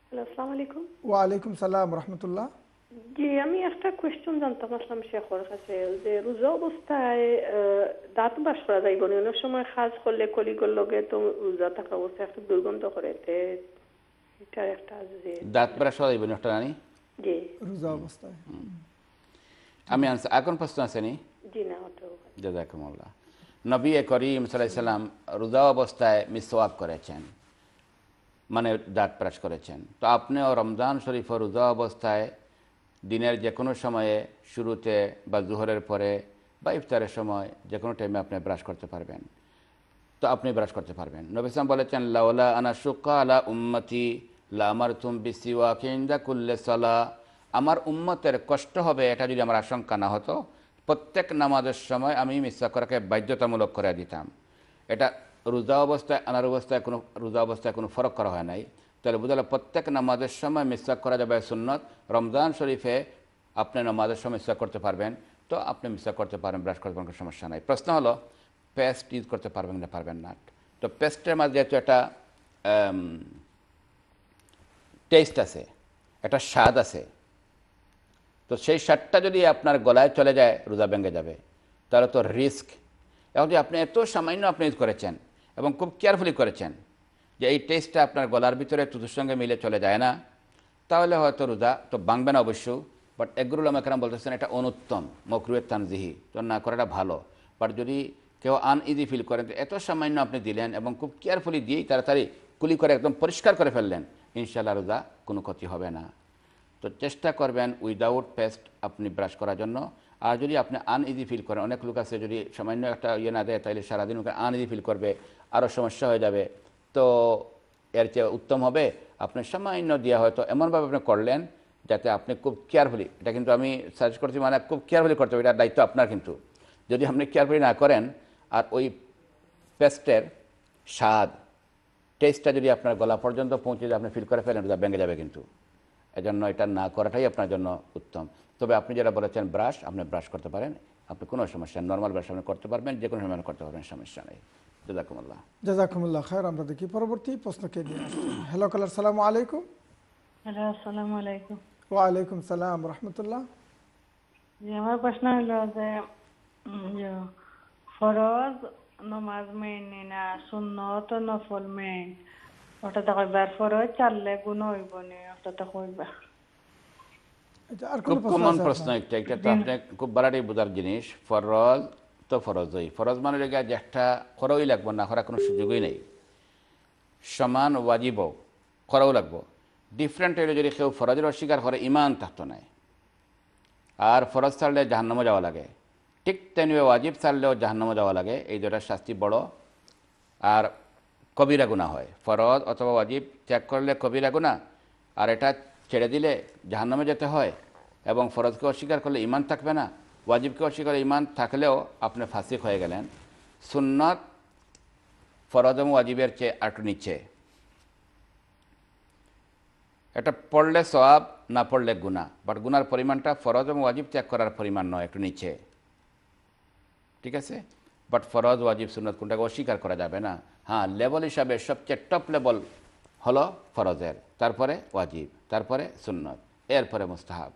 হ্যালো আসসালামু আলাইকুম। ওয়ালাইকুম সালাম রহমতুল্লাহ। জি আমি একটা কোয়েশ্চন জানতাম আসলাম শেখর কাছে যে রোজা অবস্থায় আহ, দাঁত বাস করা যাইব না অনেক সময় কাজ করলে কলিগর লগে তো রোজা থাকা অবস্থায় একটা দুর্গন্ধ করে তে এটা একটা যে দাঁত বেড়া সবাই বলি একটা নানি? রোজা অবস্থায়। আমি আনসার এখন প্রশ্ন আসেনি জি জাজাকুমুল্লাহ। নবী করিম সাল্লাম রোজা অবস্থায় মিসওয়াক করেছেন। মানে দাঁত ব্রাশ করেছেন। তো আপনিও রমজান শরীফ ও রোজা অবস্থায় দিনের যে কোনো সময়ে শুরুতে বা জোহরের পরে বা ইফতারের সময় যে কোনো টাইমে আপনি ব্রাশ করতে পারবেন। তো আপনি ব্রাশ করতে পারবেন। নবী নবিসাম বলেছেন লাউলা আনা শুকা আলা উম্মতি লা আমার তুম বিসিওয়া কিন্দা কুল্লে সালা। আমার উম্মতের কষ্ট হবে, এটা যদি আমার আশঙ্কা না হতো, প্রত্যেক নামাজের সময় আমি মিসা করাকে বাধ্যতামূলক করে দিতাম। এটা রোজা অবস্থায় আনার অবস্থায় কোনো, রোজা অবস্থায় কোনো ফরক করা হয় নাই। তাহলে বুঝালে প্রত্যেক নামাজের সময় মিসওয়াক করা যাবে সুন্নত, রমজান শরীফে আপনি নামাজের সময় মিসওয়াক করতে পারবেন। তো আপনি মিসওয়াক করতে পারেন ব্রাশ করতে পারেন সমস্যা নাই। প্রশ্ন হলো, পেস্ট ইউজ করতে পারবেন না পারবেন না। তো পেস্টের মাঝে যেহেতু একটা টেস্ট আছে, একটা স্বাদ আছে, তো সেই স্বাদটা যদি আপনার গলায় চলে যায়, রোজা ভেঙে যাবে, তাহলে তো রিস্ক এখন যদি আপনি এত সামান্য আপনি করেছেন এবং খুব কেয়ারফুলি করেছেন যে এই টেস্টটা আপনার গলার ভিতরে তুতুর সঙ্গে মিলে চলে যায় না, তাহলে হয়তো রোজা তো ভাঙবে না অবশ্য বাট এগুলো আমাকে বলতেছেন এটা অনুত্তম মকরুয়ের তানজিহি, তো না করাটা ভালো। বাট যদি কেউ আনইজি ফিল করেন, তো এত সামান্য আপনি দিলেন এবং খুব কেয়ারফুলি দিয়েই তাড়াতাড়ি কুলি করে একদম পরিষ্কার করে ফেললেন ইনশাল্লাহ রোজা কোনো ক্ষতি হবে না। তো চেষ্টা করবেন উইদাউট পেস্ট আপনি ব্রাশ করার জন্য। আর যদি আপনি আনইজি ফিল করেন, অনেক লোক আছে যদি সামান্য একটা ইয়ে না দেয়, তাহলে সারাদিন ওকে আনইজি ফিল করবে আরও সমস্যা হয়ে যাবে। তো এর চেয়ে উত্তম হবে, আপনি সামান্য দেওয়া হয়তো এমনভাবে আপনি করলেন যাতে আপনি খুব কেয়ারফুলি এটা কিন্তু আমি সার্চ করছি মানে খুব কেয়ারফুলি করতে হবে, এটার দায়িত্ব আপনার কিন্তু। যদি আপনি কেয়ারফুলি না করেন, আর ওই পেস্টের স্বাদ টেস্টটা যদি আপনার গলা পর্যন্ত পৌঁছে যায় আপনি ফিল করে ফেলেন ওটা ভেঙে যাবে কিন্তু। এজন্য এটা না করাটাই আপনার জন্য উত্তম। তবে আপনি যেটা বলেছেন ব্রাশ আপনি ব্রাশ করতে পারেন। আপনি কোনো সমস্যা নর্মাল ব্রাশ আপনি করতে পারবেন যে কোনো সময় করতে পারবেন সমস্যা নেই। জাজাকুমুল্লাহ। জাজাকুমুল্লাহ খায়ের আমরা দেখি পরবর্তী প্রশ্নকে নিয়ে হ্যালো কলার সালামু আলাইকুম। হ্যালো আসসালামু আলাইকুম। ওয়ালাইকুম সালাম রহমতুল্লাহ। জি আমার প্রশ্ন হলো যে ফরজ নমাজ মেইন না সুন্নত নফল মেইন ওটাতে কইবার ফরজ চাললে গুণ হইব নি ওটাতে কইবা আর খুব কোনো প্রশ্ন কমন প্রশ্ন? একটা একটা তো আপনি খুব বাড়াটি বোঝার জিনিস ফরজ তো ফরজই ফরজ মানে লেগে যে একটা খরই লাগবো না করার কোনো সুযোগই নেই সমান ওয়াজিব খরাও লাগবো ডিফারেন্ট হইলে যদি কেউ ফরজের অস্বীকার করে ইমান থাকতো নাই আর ফরজ ছাড়লে জাহান্নামে যাওয়া লাগে ঠিক তেমনি ওয়াজিব ছাড়লেও জাহান্নামে যাওয়া লাগে। এই দুটার শাস্তি বড়। আর কবিরা গুণা হয়। ফরজ অথবা ওয়াজিব ত্যাগ করলে কবিরা গুণা আর এটা ছেড়ে দিলে জাহান্নামে যেতে হয়। এবং ফরজকে অস্বীকার করলে ইমান থাকবে না। ওয়াজিবকে অস্বীকার ইমান থাকলেও আপনি ফাসিক হয়ে গেলেন। সুন্নত ফরজ এবং ওয়াজিবের চেয়ে আটু নিচ্ছে এটা পড়লে সওয়াব, না পড়লে গুণা বাট গুনার পরিমাণটা ফরজ এবং ওয়াজিব ত্যাগ করার পরিমাণ নয়, একটু নিচে। ঠিক আছে? বাট ফরজ ওয়াজিব সুন্নত কোনটাকে অস্বীকার করা যাবে না। হ্যাঁ লেভেল হিসাবে সবচেয়ে টপ লেভেল হলো ফরজের। তারপরে ওয়াজিব, তারপরে সুন্নত, এরপরে মুস্তাহাব।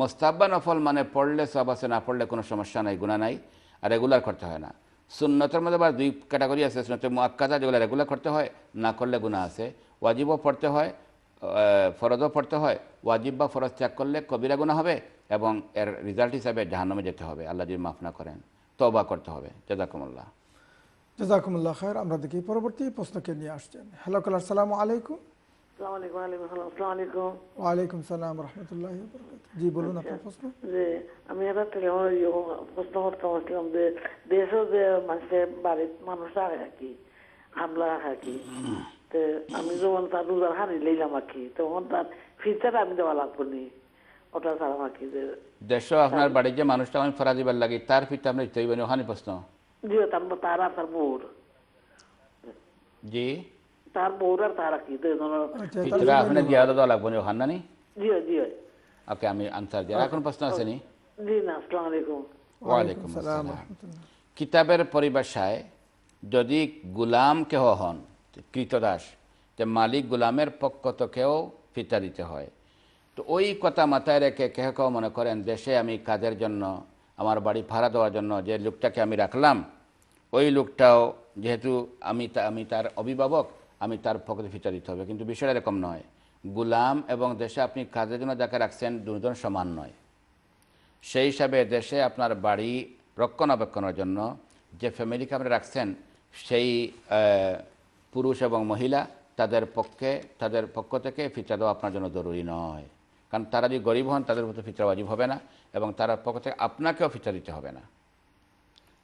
মুস্তাহাব বা নফল মানে পড়লে সব আছে, না পড়লে কোনো সমস্যা নাই গুণা নাই, আর রেগুলার করতে হয় না। সুন্নতের মধ্যে আবার দুই ক্যাটাগরি আছে সুন্নতের মুআক্কাদা, যেগুলো রেগুলার করতে হয়, না করলে গুণা আছে। ওয়াজিবও পড়তে হয় ফরজও পড়তে হয়, ওয়াজিব বা ফরজ ত্যাগ করলে কবিরা গুণা হবে এবং এর রেজাল্ট হিসাবে জাহান্নামে যেতে হবে। আল্লাহ যদি মাফ না করেন। তবা করতে হবে। জাজাকুমুল্লাহ জাজাকুমুল্লাহ খায়ের আমরা দেখি পরবর্তী প্রশ্নকে নিয়ে আসছেন। হ্যালো কালার সালাম আলাইকুম। আসসালামু আলাইকুম ওয়ালাইকুম আসসালাম আলাইকুম। ওয়ালাইকুম সালাম রহমতুল্লাহ জি বলুন আপনার প্রশ্ন। যে আমি একটা প্রশ্ন করতে পারছিলাম যে দেশেও যে মানুষের বাড়ির মানুষ আগে আর কি হামলা রাখে আর কি আমি যখন তার রোজার হানি লইলাম আর কি তখন তার ফিরতে আমি দেওয়া লাগবো নি। ওটা ছাড়া আর কি যে দেশ আপনার বাড়ির যে মানুষটা আমি ফরা দিবার লাগি তার ফিরতে আপনি দিতে হইবেন ওখানে প্রশ্ন। জিও তার তার বউর। জি? তার বউর আর তার কি দুজনের আপনি দিয়া দেওয়া লাগবে ওখান না? নি জিও জিও ওকে আমি আনসার দিয়া। এখন প্রশ্ন আছে নি? জি না আসসালামু আলাইকুম। ওয়ালাইকুম আসসালাম। কিতাবের পরিভাষায় যদি গুলাম কেহ হন কৃতদাস যে মালিক গুলামের পক্ষ থেকেও ফিতা দিতে হয়। তো ওই কথা মাথায় রেখে কেহ কেউ মনে করেন, দেশে আমি কাজের জন্য, আমার বাড়ি ভাড়া দেওয়ার জন্য যে লোকটাকে আমি রাখলাম, ওই লোকটাও যেহেতু আমি তা- আমি তার অভিভাবক, আমি তার পক্ষে ফিচার দিতে হবে। কিন্তু বিষয়টা এরকম নয়। গুলাম এবং দেশে আপনি কাজের জন্য যাকে রাখছেন দুজন সমান নয়। সেই হিসাবে দেশে আপনার বাড়ি রক্ষণাবেক্ষণের জন্য যে ফ্যামিলিকে আপনি রাখছেন, সেই পুরুষ এবং মহিলা তাদের পক্ষে, তাদের পক্ষ থেকে ফিচার দেওয়া আপনার জন্য জরুরি নয়। কারণ তারা যদি গরিব হন, তাদের উপর ফিতরা ওয়াজিব হবে না এবং তারা পক্ষ থেকে আপনাকেও ফিতরা দিতে হবে না।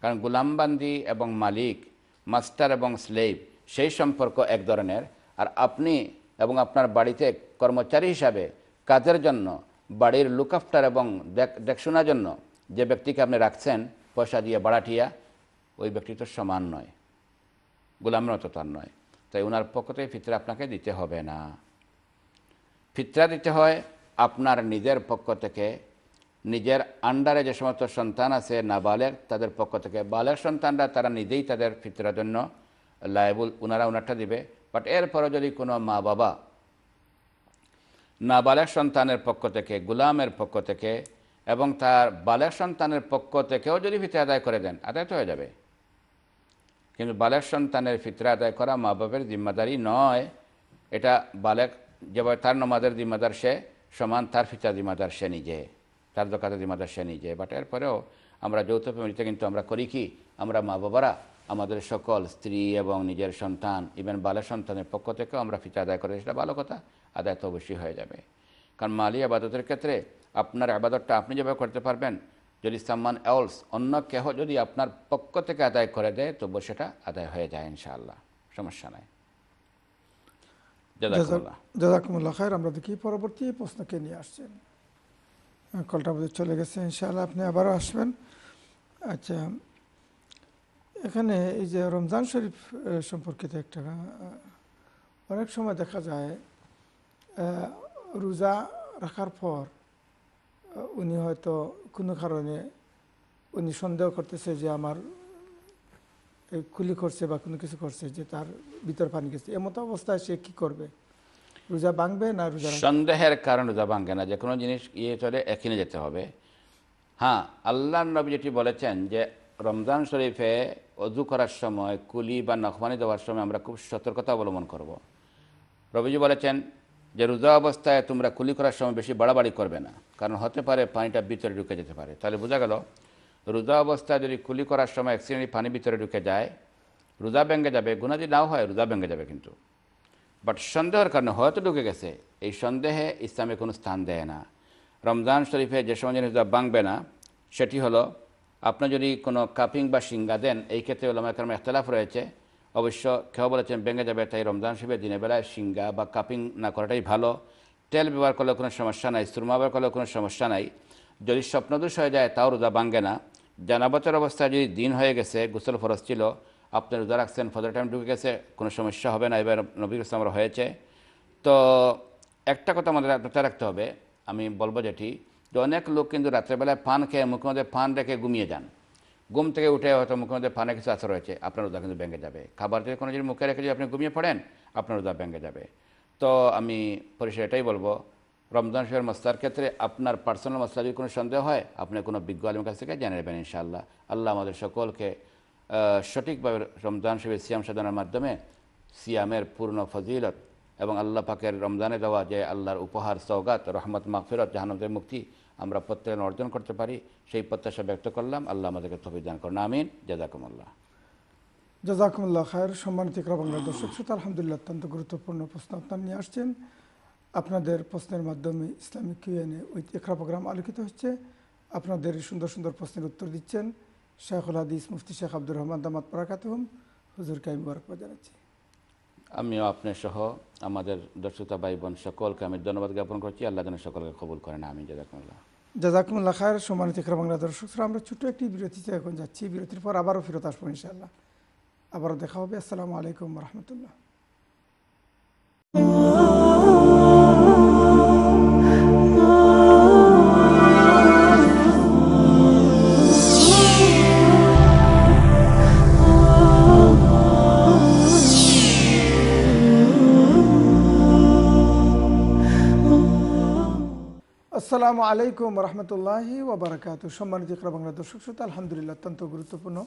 কারণ গুলামবান্দি এবং মালিক, মাস্টার এবং স্লেভ, সেই সম্পর্ক এক ধরনের। আর আপনি এবং আপনার বাড়িতে কর্মচারী হিসাবে কাজের জন্য, বাড়ির লুক আফটার এবং দেখ- দেখশোনার জন্য যে ব্যক্তিকে আপনি রাখছেন, পয়সা দিয়ে বাড়াটিয়া, ওই ব্যক্তি তো সমান নয়। গোলামের মতো তার নয়। তাই ওনার পক্ষ থেকে ফিতরা আপনাকে দিতে হবে না। ফিতরা দিতে হয় আপনার নিজের পক্ষ থেকে, নিজের আন্ডারে যে সমস্ত সন্তান আছে নাবালেক, তাদের পক্ষ থেকে। বালেক সন্তানরা তারা নিজেই তাদের ফিতরার জন্য লাইবুল ওনারা ওনারটা দিবে। বাট এরপরে যদি কোনো মা বাবা না নাবালেক সন্তানের পক্ষ থেকে, গুলামের পক্ষ থেকে এবং তার বালেক সন্তানের পক্ষ থেকেও যদি ফিতরা আদায় করে দেন, আদায় তো হয়ে যাবে। কিন্তু বালেক সন্তানের ফিতরা আদায় করা মা বাপের জিম্মাদারি নয়। এটা বালেক যেভাবে তার নমাজের জিম্মাদার সে সমান তার ফিতরা জিম্মাদার সে নিজে, তার দোকানের জিম্মাদার সে নিজে। বাট এরপরেও আমরা যৌথ ফ্যামিলিতে কিন্তু আমরা করি কি? আমরা মা বাবারা, আমাদের সকল স্ত্রী এবং নিজের সন্তান ইভেন বালের সন্তানের পক্ষ থেকেও আমরা ফিতা আদায় করে। সেটা ভালো কথা, আদায় তো অবশ্যই হয়ে যাবে। কারণ মালি আবাদতের ক্ষেত্রে আপনার আবাদতটা আপনি যেভাবে করতে পারবেন, যদি সাম্মান এলস অন্য কেহ যদি আপনার পক্ষ থেকে আদায় করে দেয় তবু সেটা আদায় হয়ে যায় ইনশাআল্লাহ। সমস্যা নাই। জাজাকুমুল্লাহ। খায়ের, আমরা দেখি পরবর্তী প্রশ্নকে নিয়ে আসছেন। কলটা বোধহয় চলে গেছে, ইনশাআল্লাহ আপনি আবারও আসবেন। আচ্ছা এখানে এই যে রমজান শরীফ সম্পর্কিত একটা অনেক সময় দেখা যায় রোজা রাখার পর উনি হয়তো কোনো কারণে উনি সন্দেহ করতেছে যে আমার খুলি করছে বা কোনো কিছু করছে যে তার ভিতর পানি গেছে, এমতো অবস্থায় সে কি করবে? রোজা ভাঙবে না রোজা সন্দেহের কারণ রোজা ভাঙ্গে না, যে কোনো জিনিস ইয়ে চলে এখানে যেতে হবে। হ্যাঁ আল্লাহ নবী যেটি বলেছেন যে রমজান শরীফে অজু করার সময় কুলি বা নখমানি দেওয়ার সময় আমরা খুব সতর্কতা অবলম্বন করব। রবিজি বলেছেন যে রোজা অবস্থায় তোমরা কুলি করার সময় বেশি বাড়াবাড়ি করবে না, কারণ হতে পারে পানিটা ভিতরে ঢুকে যেতে পারে। তাহলে বোঝা গেল রোজা অবস্থায় যদি কুলি করার সময় অ্যাক্সিডেন্ট পানি ভিতরে ঢুকে যায়, রোজা ভেঙে যাবে গুণা যদি নাও হয়, রোজা ভেঙে যাবে কিন্তু। বাট সন্দেহের কারণে হয়তো ঢুকে গেছে, এই সন্দেহে ইসলামে কোনো স্থান দেয় না। রমজান শরীফে যে সময় জিনিস ভাঙবে না, সেটি হলো, আপনি যদি কোনো কাপিং বা সিঙ্গা দেন, এই ক্ষেত্রে ওলামা কারণ এখতলাফ রয়েছে। অবশ্য কেউ বলেছেন ভেঙে যাবে, তাই রমজান শরীফে দিনের বেলায় সিঙ্গা বা কাপিং না করাটাই ভালো। তেল ব্যবহার করলে কোনো সমস্যা নাই, সুরমা ব্যবহার করলে কোনো সমস্যা নাই। যদি স্বপ্নদোষ হয়ে যায়, তাও রোজা ভাঙে না। জানাবতের অবস্থায় যদি দিন হয়ে গেছে, গোসল ফরজ ছিল আপনি রোজা রাখছেন ফজর টাইম ঢুকে গেছে, কোনো সমস্যা হবে না, এবার নবী ইসলামরা হয়েছে। তো একটা কথা আমাদের মাথায় রাখতে হবে, আমি বলব যেটি, যে অনেক লোক কিন্তু রাত্রেবেলায় পান খেয়ে মুখের মধ্যে পান রেখে ঘুমিয়ে যান। ঘুম থেকে উঠে হয়তো মুখের মধ্যে পানে কিছু আসর রয়েছে, আপনার রোজা কিন্তু ভেঙে যাবে। খাবার যদি কোনো যদি মুখে রেখে যদি আপনি ঘুমিয়ে পড়েন, আপনার রোজা ভেঙে যাবে। তো আমি পরিষেবা এটাই বলব রমজান শহরের মশলার ক্ষেত্রে আপনার পার্সোনাল মশলা যদি কোনো সন্দেহ হয়, আপনি কোনো বিজ্ঞ আলমের কাছ থেকে জেনে নেবেন ইনশাআল্লাহ। আল্লাহ আমাদের সকলকে সঠিকভাবে রমজান শরীফের সিয়াম সাধনার মাধ্যমে সিয়ামের পূর্ণ ফজিলত এবং আল্লাহ পাকের রমজানে দেওয়া যে আল্লাহর উপহার সৌগাত রহমত, মাগফিরত জাহানদের মুক্তি আমরা প্রত্যেক অর্জন করতে পারি, সেই প্রত্যাশা ব্যক্ত করলাম। আল্লাহ আমাদেরকে তফিদান করুন। আমিন। জাজাকুমুল্লাহ। জাজাকুমুল্লাহ খায়ের সম্মানিত দর্শক, শ্রোতা, আলহামদুলিল্লাহ, অত্যন্ত গুরুত্বপূর্ণ প্রশ্ন আপনার নিয়ে আসছেন। আপনাদের প্রশ্নের মাধ্যমে ইসলামিক কিউএনএ ওই ইকরা প্রোগ্রাম আলোকিত হচ্ছে। আপনাদের সুন্দর সুন্দর প্রশ্নের উত্তর দিচ্ছেন শেখুল হাদিস মুফতি শেখ আব্দুর রহমান দামাত পরাকাতহম হুজুরকে আমি মুবারকবাদ জানাচ্ছি। আমিও আপনার সহ আমাদের দর্শকতা ভাই বোন সকলকে আমি ধন্যবাদ জ্ঞাপন করছি। আল্লাহ যেন সকলকে কবুল করেন। আমি জাজাকুমুল্লাহ। জাজাকুমুল্লাহ খায়ের সম্মানিত ইকরা বাংলা দর্শক আমরা ছোট্ট একটি বিরতিতে এখন যাচ্ছি। বিরতির পর আবারও ফেরত আসব ইনশাআল্লাহ। আবারও দেখা হবে। আসসালামু আলাইকুম রহমতুল্লাহ। আসসালামু আলাইকুম রহমতুল্লাহি ওবরাকাত সম্মানিত ইকরা বাংলা দর্শক শ্রোতা, আলহামদুলিল্লাহ অত্যন্ত গুরুত্বপূর্ণ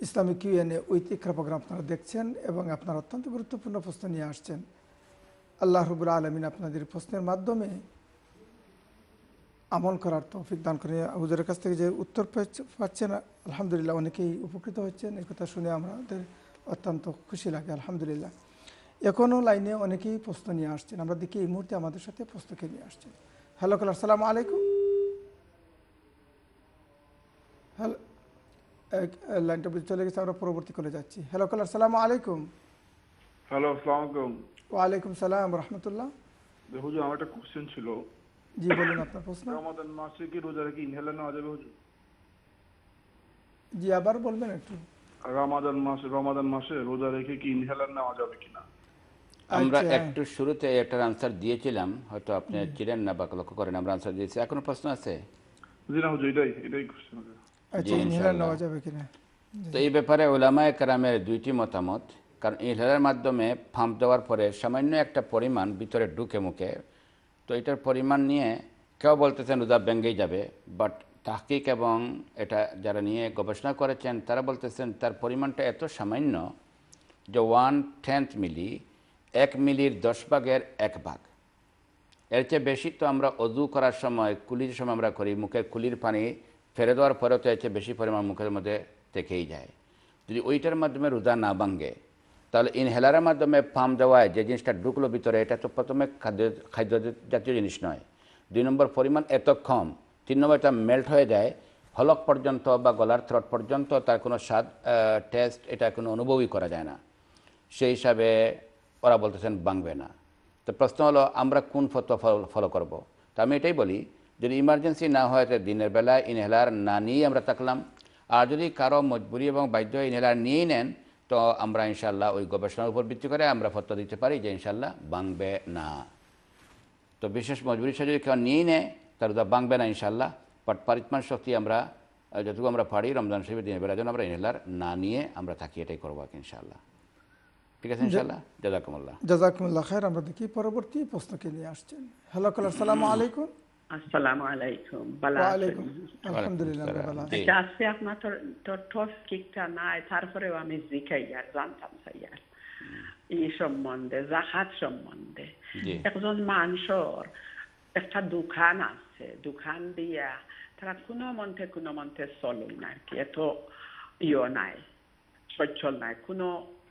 Islamic Q and A with Iqra programme আপনারা দেখছেন এবং আপনারা অত্যন্ত গুরুত্বপূর্ণ প্রশ্ন নিয়ে আসছেন। আল্লাহ রবুল আলমিন আপনাদের প্রশ্নের মাধ্যমে আমল করার তৌফিক দান করে হুজুরের কাছ থেকে যে উত্তর পাচ্ছ- পাচ্ছেন, আলহামদুলিল্লাহ অনেকেই উপকৃত হচ্ছেন। এই কথা শুনে আমাদের অত্যন্ত খুশি লাগে, আলহামদুলিল্লাহ। এখনও লাইনে অনেকেই প্রশ্ন নিয়ে আসছেন। আমরা দেখি এই মুহূর্তে আমাদের সাথে প্রশ্নকে নিয়ে আসছেন। হ্যালো কলার সালাম আলাইকুম হ্যালো লাইনটা বুঝে চলে গেছে আমরা পরবর্তী করে যাচ্ছি। হ্যালো কলার সালাম আলাইকুম হ্যালো আসসালামু আলাইকুম ওয়ালাইকুম সালাম রহমতুল্লাহ। হুজুর আমার একটা কোশ্চেন ছিল। জি বলুন আপনার প্রশ্ন। রমাদান মাসে কি রোজা রেখে ইনহেলার নেওয়া যাবে হুজুর? জি আবার বলবেন একটু। রমাদান মাসে রমাদান মাসে রোজা রেখে কি ইনহেলার নেওয়া যাবে কিনা? আমরা আচ্ছা। একটু শুরুতে একটা আনসার দিয়েছিলাম হয়তো আপনি ছিলেন না বা লক্ষ্য করেন আমরা আনসার দিয়েছি। এখনও প্রশ্ন আছে? জি না হুজুর এটাই এটাই কোশ্চেন আচ্ছা তো এই ব্যাপারে ওলামায় কারামের দুইটি মতামত কারণ ইনহেলারের মাধ্যমে ফাম্প দেওয়ার পরে সামান্য একটা পরিমাণ ভিতরে ঢুকে মুখে। তো এটার পরিমাণ নিয়ে কেউ বলতেছেন রোজা ভেঙ্গেই যাবে বাট তাহকিক এবং এটা যারা নিয়ে গবেষণা করেছেন তারা বলতেছেন তার পরিমাণটা এত সামান্য যে ওয়ান টেন্থ মিলি এক মিলির দশ ভাগের এক ভাগ। এর চেয়ে বেশি তো আমরা অজু করার সময়, কুলির সময় আমরা করি। মুখের কুলির পানি ফেলে দেওয়ার পরেও তো এর চেয়ে বেশি পরিমাণ মুখের মধ্যে থেকেই যায়। যদি ওইটার মাধ্যমে রোজা না ভাঙ্গে তাহলে ইনহেলারের মাধ্যমে পাম্প দেওয়ায় যে জিনিসটা ঢুকলো ভিতরে, এটা তো প্রথমে খাদ্য খাদ্য জাতীয় জিনিস নয়। দুই নম্বর পরিমাণ এত কম, তিন নম্বর এটা মেল্ট হয়ে যায়, হলক পর্যন্ত বা গলার থ্রট পর্যন্ত তার কোনো স্বাদ টেস্ট এটা কোনো অনুভবই করা যায় না। সেই হিসাবে ওরা বলতেছেন বাংবে না। তো প্রশ্ন হলো, আমরা কোন ফতোয়া ফলো করব? তো আমি এটাই বলি, যদি ইমার্জেন্সি না হয়, তো দিনের বেলায় ইনহেলার না নিয়ে আমরা থাকলাম। আর যদি কারও মজবুরি এবং বাধ্য ইনহেলার নিয়েই নেন, তো আমরা ইনশাল্লাহ ওই গবেষণার উপর ভিত্তি করে আমরা ফতোয়া দিতে পারি যে ইনশাল্লাহ বাংবে না। তো বিশেষ মজবুরি সে যদি কেউ নিয়েই নেয় তার ওটা বাংবে না ইনশাল্লাহ বাট পারিতমান শক্তি আমরা, যতটুকু আমরা পারি, রমজান শরীফের দিনের বেলার জন্য আমরা ইনহেলার না নিয়ে আমরা থাকি, এটাই করব ইনশাল্লাহ ঠিক আছে ইনশাল্লাহ জাজাকুমুল্লাহ। জাজাকুমুল্লাহ খায়ের আমরা দেখি পরবর্তী প্রশ্নকে নিয়ে আসছেন। হ্যালো কলার সালাম আলাইকুম। আসসালামু আলহামদুলিল্লাহ। আচ্ছা, আজকে আপনার তো তো টপিকটা নাই তারপরেও আমি জিকাই আর জানতাম চাই এই সম্বন্ধে জাহাজ সম্বন্ধে। একজন মানুষের একটা দোকান আছে দোকান দিয়া তারা কোনো মন্থে কোনো মন্থে চলই না আর কি এত ইয়ে নাই সচ্ছল নাই কোনো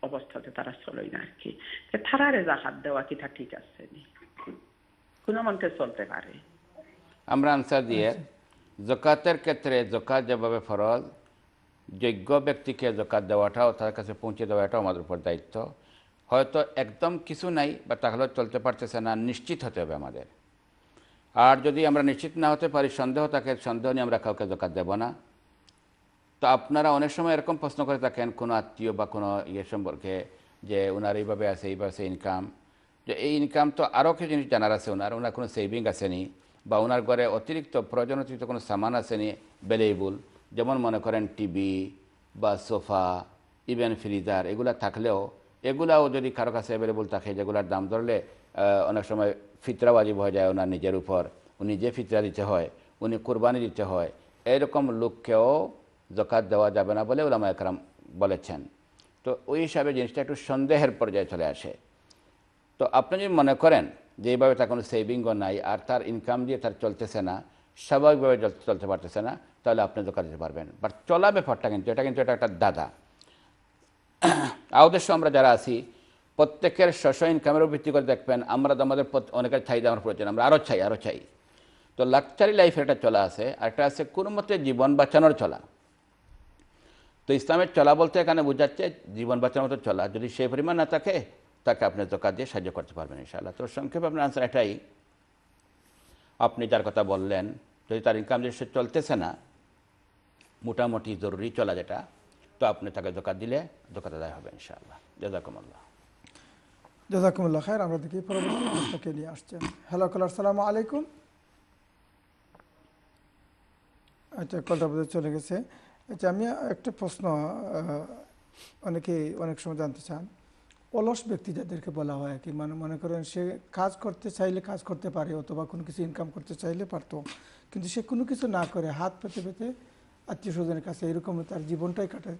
অবস্থাতে তারা চলই না আর কি। তে তারারে জাহাজ দেওয়া কিটা ঠিক আছে কোনো মন্থে চলতে পারে। আমরা আনসার দিয়ে, জকাতের ক্ষেত্রে জকাত যেভাবে ফরজ, যোগ্য ব্যক্তিকে জকাত দেওয়াটাও তার কাছে পৌঁছে দেওয়াটাও আমাদের উপর দায়িত্ব। হয়তো একদম কিছু নাই, বা তাহলে চলতে পারতেছে না, নিশ্চিত হতে হবে আমাদের। আর যদি আমরা নিশ্চিত না হতে পারি, সন্দেহ তাকে সন্দেহ নিয়ে আমরা কাউকে জকাত দেব না। তো আপনারা অনেক সময় এরকম প্রশ্ন করে থাকেন, কোনো আত্মীয় বা কোনো ইয়ে সম্পর্কে, যে ওনার এইভাবে আছে, এইভাবে ইনকাম যে এই ইনকাম তো আরও কিছু জিনিস জানার আছে ওনার ওনার কোনো সেভিং আসেনি, বা ওনার ঘরে অতিরিক্ত, প্রয়োজন অতিরিক্ত কোনো সামান আসেনি ভ্যালুয়েবল যেমন মনে করেন টিভি বা সোফা ইভেন ফ্রিজার এগুলা থাকলেও, এগুলাও যদি কারও কাছে অ্যাভেলেবল থাকে, যেগুলার দাম ধরলে অনেক সময় ফিতরা ওয়াজিব হয়ে যায় ওনার নিজের উপর। উনি যে ফিতরা দিতে হয়, উনি কোরবানি দিতে হয়, এরকম লোককেও জকাত দেওয়া যাবে না বলে ওলামা একরাম বলেছেন। তো ওই হিসাবে জিনিসটা একটু সন্দেহের পর্যায়ে চলে আসে। তো আপনি যদি মনে করেন যে এইভাবে তার কোনো সেভিংও নাই আর তার ইনকাম দিয়ে তার চলতেছে না, স্বাভাবিকভাবে চল- চলতে পারতেছে না, তাহলে আপনি দোকান দিতে পারবেন। বাট চলা ব্যাপারটা কিন্তু, এটা কিন্তু এটা একটা দাদা। আউদেশ আমরা যারা আছি, প্রত্যেকের স্বশ ইনকামের ভিত্তি করে দেখবেন, আমরা তো আমাদের অনেকের চাহিদা আমার প্রয়োজন, আমরা আরও চাই আরও চাই তো লাকচারি লাইফের একটা চলা আছে, আর একটা আছে কোনো মতে জীবন বাঁচানোর চলা। তো ইসলামের চলা বলতে এখানে বোঝাচ্ছে জীবন বাঁচানোর মতো চলা। যদি সেই পরিমাণ না থাকে, তাকে আপনি দোকান দিয়ে সাহায্য করতে পারবেন ইনশাআল্লাহ। তো সংক্ষেপে আপনার আনসার এটাই, আপনি যার কথা বললেন, যদি তার ইনকাম যদি চলতেছে না, মোটামুটি জরুরি চলা যেটা, তো আপনি তাকে দোকান দিলে দোকান আদায় হবে ইনশাআল্লাহ। জাজাকুমুল্লাহ। জাজাকুমুল্লাহ খায়ের আমরা দেখি পরবর্তী নিয়ে আসছেন। হ্যালো কলার সালাম আলাইকুম। আচ্ছা কলটা চলে গেছে। আচ্ছা আমি একটা প্রশ্ন অনেকে অনেক সময় জানতে চান। অলস ব্যক্তি যাদেরকে বলা হয় কি মানে মনে করেন সে কাজ করতে চাইলে কাজ করতে পারে অথবা কোনো কিছু ইনকাম করতে চাইলে পারতো, কিন্তু সে কোনো কিছু না করে হাত পেতে পেতে আত্মীয় স্বজনের কাছে এরকম তার জীবনটাই কাটা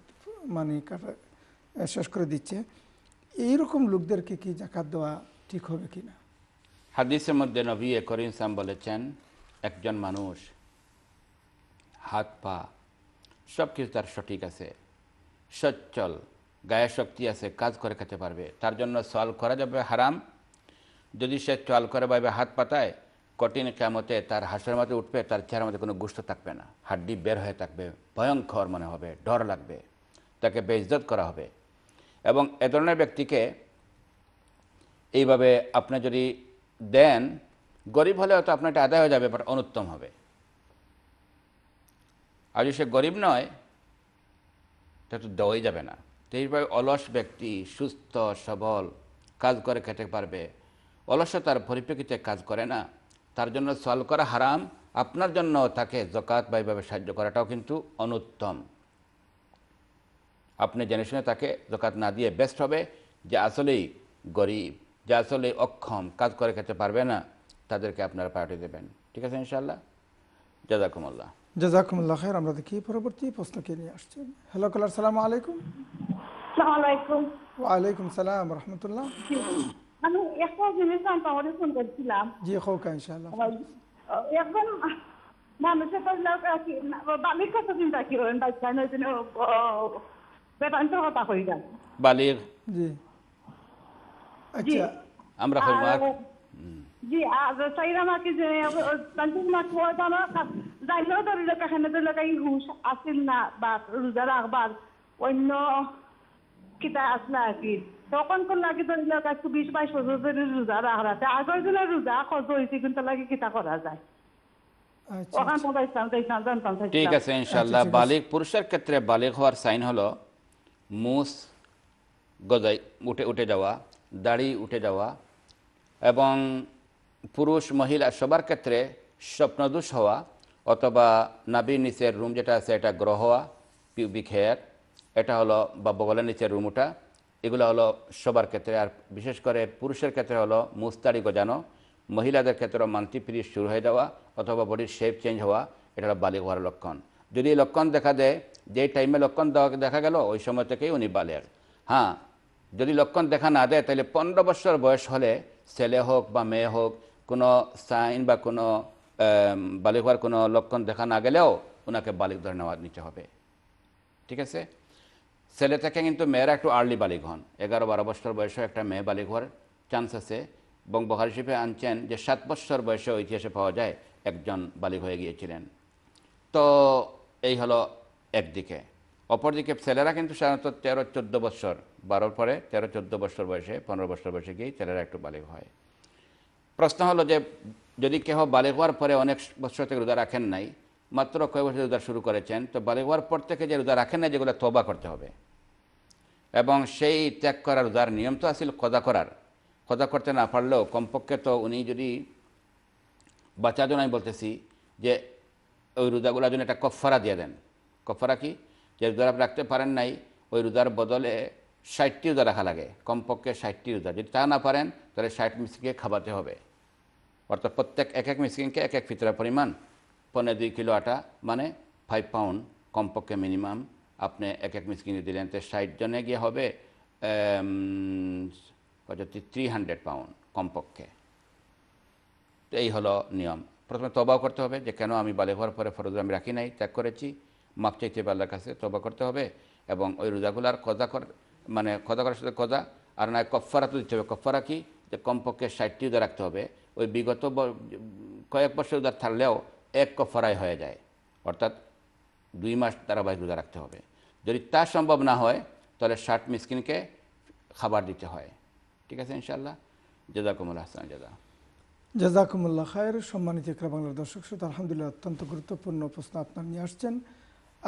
মানে কাটা শেষ করে দিচ্ছে। এইরকম লোকদেরকে কি জাকাত দেওয়া ঠিক হবে কি না? হাদিসের মধ্যে নবী করিম সাম বলেছেন, একজন মানুষ হাত পা সব কিছু তার সঠিক আছে। সচ্ছল, গায়ে শক্তি আছে, কাজ করে খেতে পারবে। তার জন্য সল করা যাবে হারাম। যদি সে চল করে পাবে হাত পাতায়, কঠিন কেমতে তার হাঁসের মধ্যে উঠবে, তার চেহারার মধ্যে কোনো গুষ্ট থাকবে না। হাড্ডি বের হয়ে থাকবে, ভয়ঙ্কর মনে হবে, ডর লাগবে। তাকে বেইজ্জত করা হবে। এবং এ ধরনের ব্যক্তিকে এইভাবে আপনি যদি দেন, গরিব হলে হয়তো আপনার এটা আদায় হয়ে যাবে বাট অনুত্তম হবে। আর যদি সে গরিব নয় তা তো দেওয়াই যাবে না। তো এইভাবে অলস ব্যক্তি, সুস্থ, সবল কাজ করে খেতে পারবে। অলসতার পরিপ্রেক্ষিতে কাজ করে না। তার জন্য সল করা হারাম। আপনার জন্য তাকে জকাত বা এইভাবে সাহায্য করাটাও কিন্তু অনুত্তম। আপনি জেনে শুনে তাকে জকাত না দিয়ে বেস্ট হবে। যে আসলেই গরিব, যে আসলে অক্ষম, কাজ করে খেতে পারবে না, তাদেরকে আপনারা পাঠিয়ে দেবেন। ঠিক আছে ইনশাল্লাহ জাজাকুমুল্লাহ। জাজাকুমুল্লাহ খায়ের আমরা দেখি পরবর্তী প্রশ্নকে নিয়ে আসছেন হ্যালো কলার সালাম আলাইকুম। ওয়ালাইকুম সালাম রহমতুল্লাহ। আমি একটা জিনিস জানতে ফোন করছিলাম। জি হোক ইনশাআল্লাহ। একজন মানুষের বালির কথা চিন্তা কি করেন? বাচ্চা নয় বেদান্তের কথা কই যান বালির। জি। আচ্ছা। আমরা হয় জানো যাইলেও ধরি লোক এখানে ধরি লোক এই হুশ আসিল না বা রোজা রাখবার অন্য কিতা আসলে আর কি। তখন কোন লাগে ধরি লোক একটু বিশ বাইশ বছর ধরে রোজা রাখতে আগের দিনে রোজা খরচ হয়েছে কিন্তু লাগে কিতা করা যায়। আচ্ছা জানতাম ঠিক আছে ইনশাল্লাহ বালিক পুরুষের ক্ষেত্রে বালিক হওয়ার সাইন হলো মুস গজাই উঠে উঠে যাওয়া দাড়ি উঠে যাওয়া এবং পুরুষ মহিলা সবার ক্ষেত্রে স্বপ্নদোষ হওয়া অথবা নাবির নিচের রুম যেটা আছে, এটা গ্রহ হওয়া পিউবিক হেয়ার এটা হলো বা বগলের নিচের রুম ওটা, এগুলো হলো সবার ক্ষেত্রে। আর বিশেষ করে পুরুষের ক্ষেত্রে হলো মুস্তাড়ি গজানো, মহিলাদের ক্ষেত্রে পিরিয়ড শুরু হয়ে যাওয়া অথবা বডির শেপ চেঞ্জ হওয়া, এটা হলো বালিক হওয়ার লক্ষণ। যদি লক্ষণ দেখা দেয় যে টাইমে লক্ষণ দেখা গেল, ওই সময় থেকেই উনি বালের হ্যাঁ যদি লক্ষণ দেখা না দেয়, তাহলে পনেরো বছর বয়স হলে ছেলে হোক বা মেয়ে হোক কোনো সাইন বা কোনো বালিক হওয়ার কোনো লক্ষণ দেখা না গেলেও ওনাকে বালিক ধরে নেওয়া নিতে হবে। ঠিক আছে? ছেলে থেকে কিন্তু মেয়েরা একটু আর্লি বালিক হন। এগারো বারো বছর বয়সে একটা মেয়ে বালিক হওয়ার চান্স আছে। এবং বহার শিপে আনছেন যে সাত বছর বয়সে ইতিহাসে পাওয়া যায় একজন বালিক হয়ে গিয়েছিলেন। তো এই হলো একদিকে। অপরদিকে ছেলেরা কিন্তু সাধারণত তেরো চোদ্দ বছর, বারোর পরে তেরো চোদ্দ বছর বয়সে, পনেরো বছর বয়সে গিয়ে ছেলেরা একটু বালিক হয়। প্রশ্ন হলো যে যদি কেহ বালিক হওয়ার পরে অনেক বছর থেকে রোজা রাখেন নাই, মাত্র কয়েক বছর রোজা শুরু করেছেন, তো বালিক হওয়ার পর থেকে যে রোজা রাখেন না যেগুলো তবা করতে হবে। এবং সেই ত্যাগ করার রোজার নিয়ম তো আসলে কদা করার। কদা করতে না পারলেও কমপক্ষে তো উনি যদি বাঁচার জন্য আমি বলতেছি যে ওই রোজাগুলোর জন্য একটা কফারা দিয়ে দেন। কফারা কি? যে রোজা রাখতে পারেন নাই, ওই রোজার বদলে ষাটটি রোজা রাখা লাগে। কমপক্ষে ষাটটি রোজা। যদি তা না পারেন, তাহলে ষাট মিস্ত্রিকে খাওয়াতে হবে। অর্থাৎ প্রত্যেক এক এক মিসকিনকে এক এক ফিতরা পরিমাণ। পনেরো দুই কিলো আটা মানে ফাইভ পাউন্ড কমপক্ষে মিনিমাম আপনি এক এক মিসকিনে দিলেন। তো ষাট জনে গিয়ে হবে হচ্ছে থ্রি হান্ড্রেড পাউন্ড কমপক্ষে। তো এই হলো নিয়ম। প্রথমে তবাও করতে হবে যে, কেন আমি বালে হওয়ার পরে ফরজ আমি রাখি নাই? ত্যাগ করেছি। মাপ চাইতে হবে আল্লাহর কাছে তবা করতে হবে। এবং ওই রোজাগুলার কজা কর মানে কজা করার সাথে কজা, আর নয় কফারা তো দিতে হবে। কফারা কি? যে কমপক্ষে ষাটটি রোজা রাখতে হবে। ওই বিগত কয়েক বছর রোজা থাকলেও এক কফারায় হয়ে যায়। অর্থাৎ দুই মাস ধারাবাহিক রোজা রাখতে হবে। যদি তা সম্ভব না হয়, তাহলে ষাট মিসকিনকে খাবার দিতে হয়। ঠিক আছে ইনশাল্লাহ জেদাকুমুল হাসান জেদা জাজাকুমুল্লাহ খায়ের সম্মানিত ইকরা বাংলার দর্শক শ্রোতা, আলহামদুলিল্লাহ অত্যন্ত গুরুত্বপূর্ণ প্রশ্ন আপনার নিয়ে আসছেন।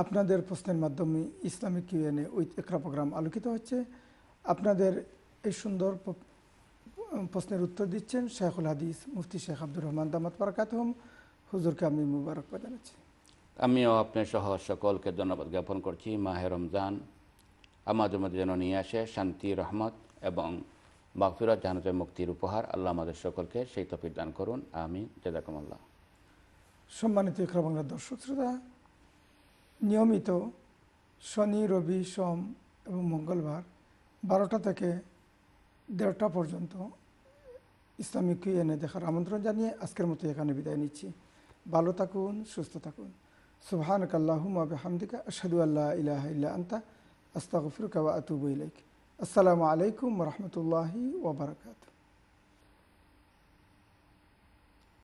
আপনাদের প্রশ্নের মাধ্যমে ইসলামিক ইউএনএ উইথ একরা প্রোগ্রাম আলোকিত হচ্ছে। আপনাদের এই সুন্দর প্রশ্নের উত্তর দিচ্ছেন শেখুল হাদিস মুফতি শেখ আব্দুর রহমান দামাত বারাকাতহম। হুজুরকে আমি মুবারকবাদ জানাচ্ছি। আমিও আপনার সহ সকলকে ধন্যবাদ জ্ঞাপন করছি। মাহে রমজান আমাদের মধ্যে যেন নিয়ে আসে শান্তি রহমত এবং মাগফিরত জাহানতে মুক্তির উপহার। আল্লাহ আমাদের সকলকে সেই তফিক দান করুন। আমি জেদাকুমুল্লাহ সম্মানিত ইকরা বাংলার দর্শক শ্রোতা নিয়মিত শনি রবি সোম এবং মঙ্গলবার বারোটা থেকে দেড়টা পর্যন্ত ইসলামিক এনে দেখার আমন্ত্রণ জানিয়ে আজকের মতো এখানে বিদায় নিচ্ছি। ভালো থাকুন, সুস্থ থাকুন। সুহান কাল্লাহমদিকা হামদিকা আশহাদু আল্লাহ ইলাহ ইল্লা আন্তা, আস্তাগফিরুকা ওয়া আতুবু ইলাইক। আসসালামু আলাইকুম রহমতুল্লাহি ওবরাকাতু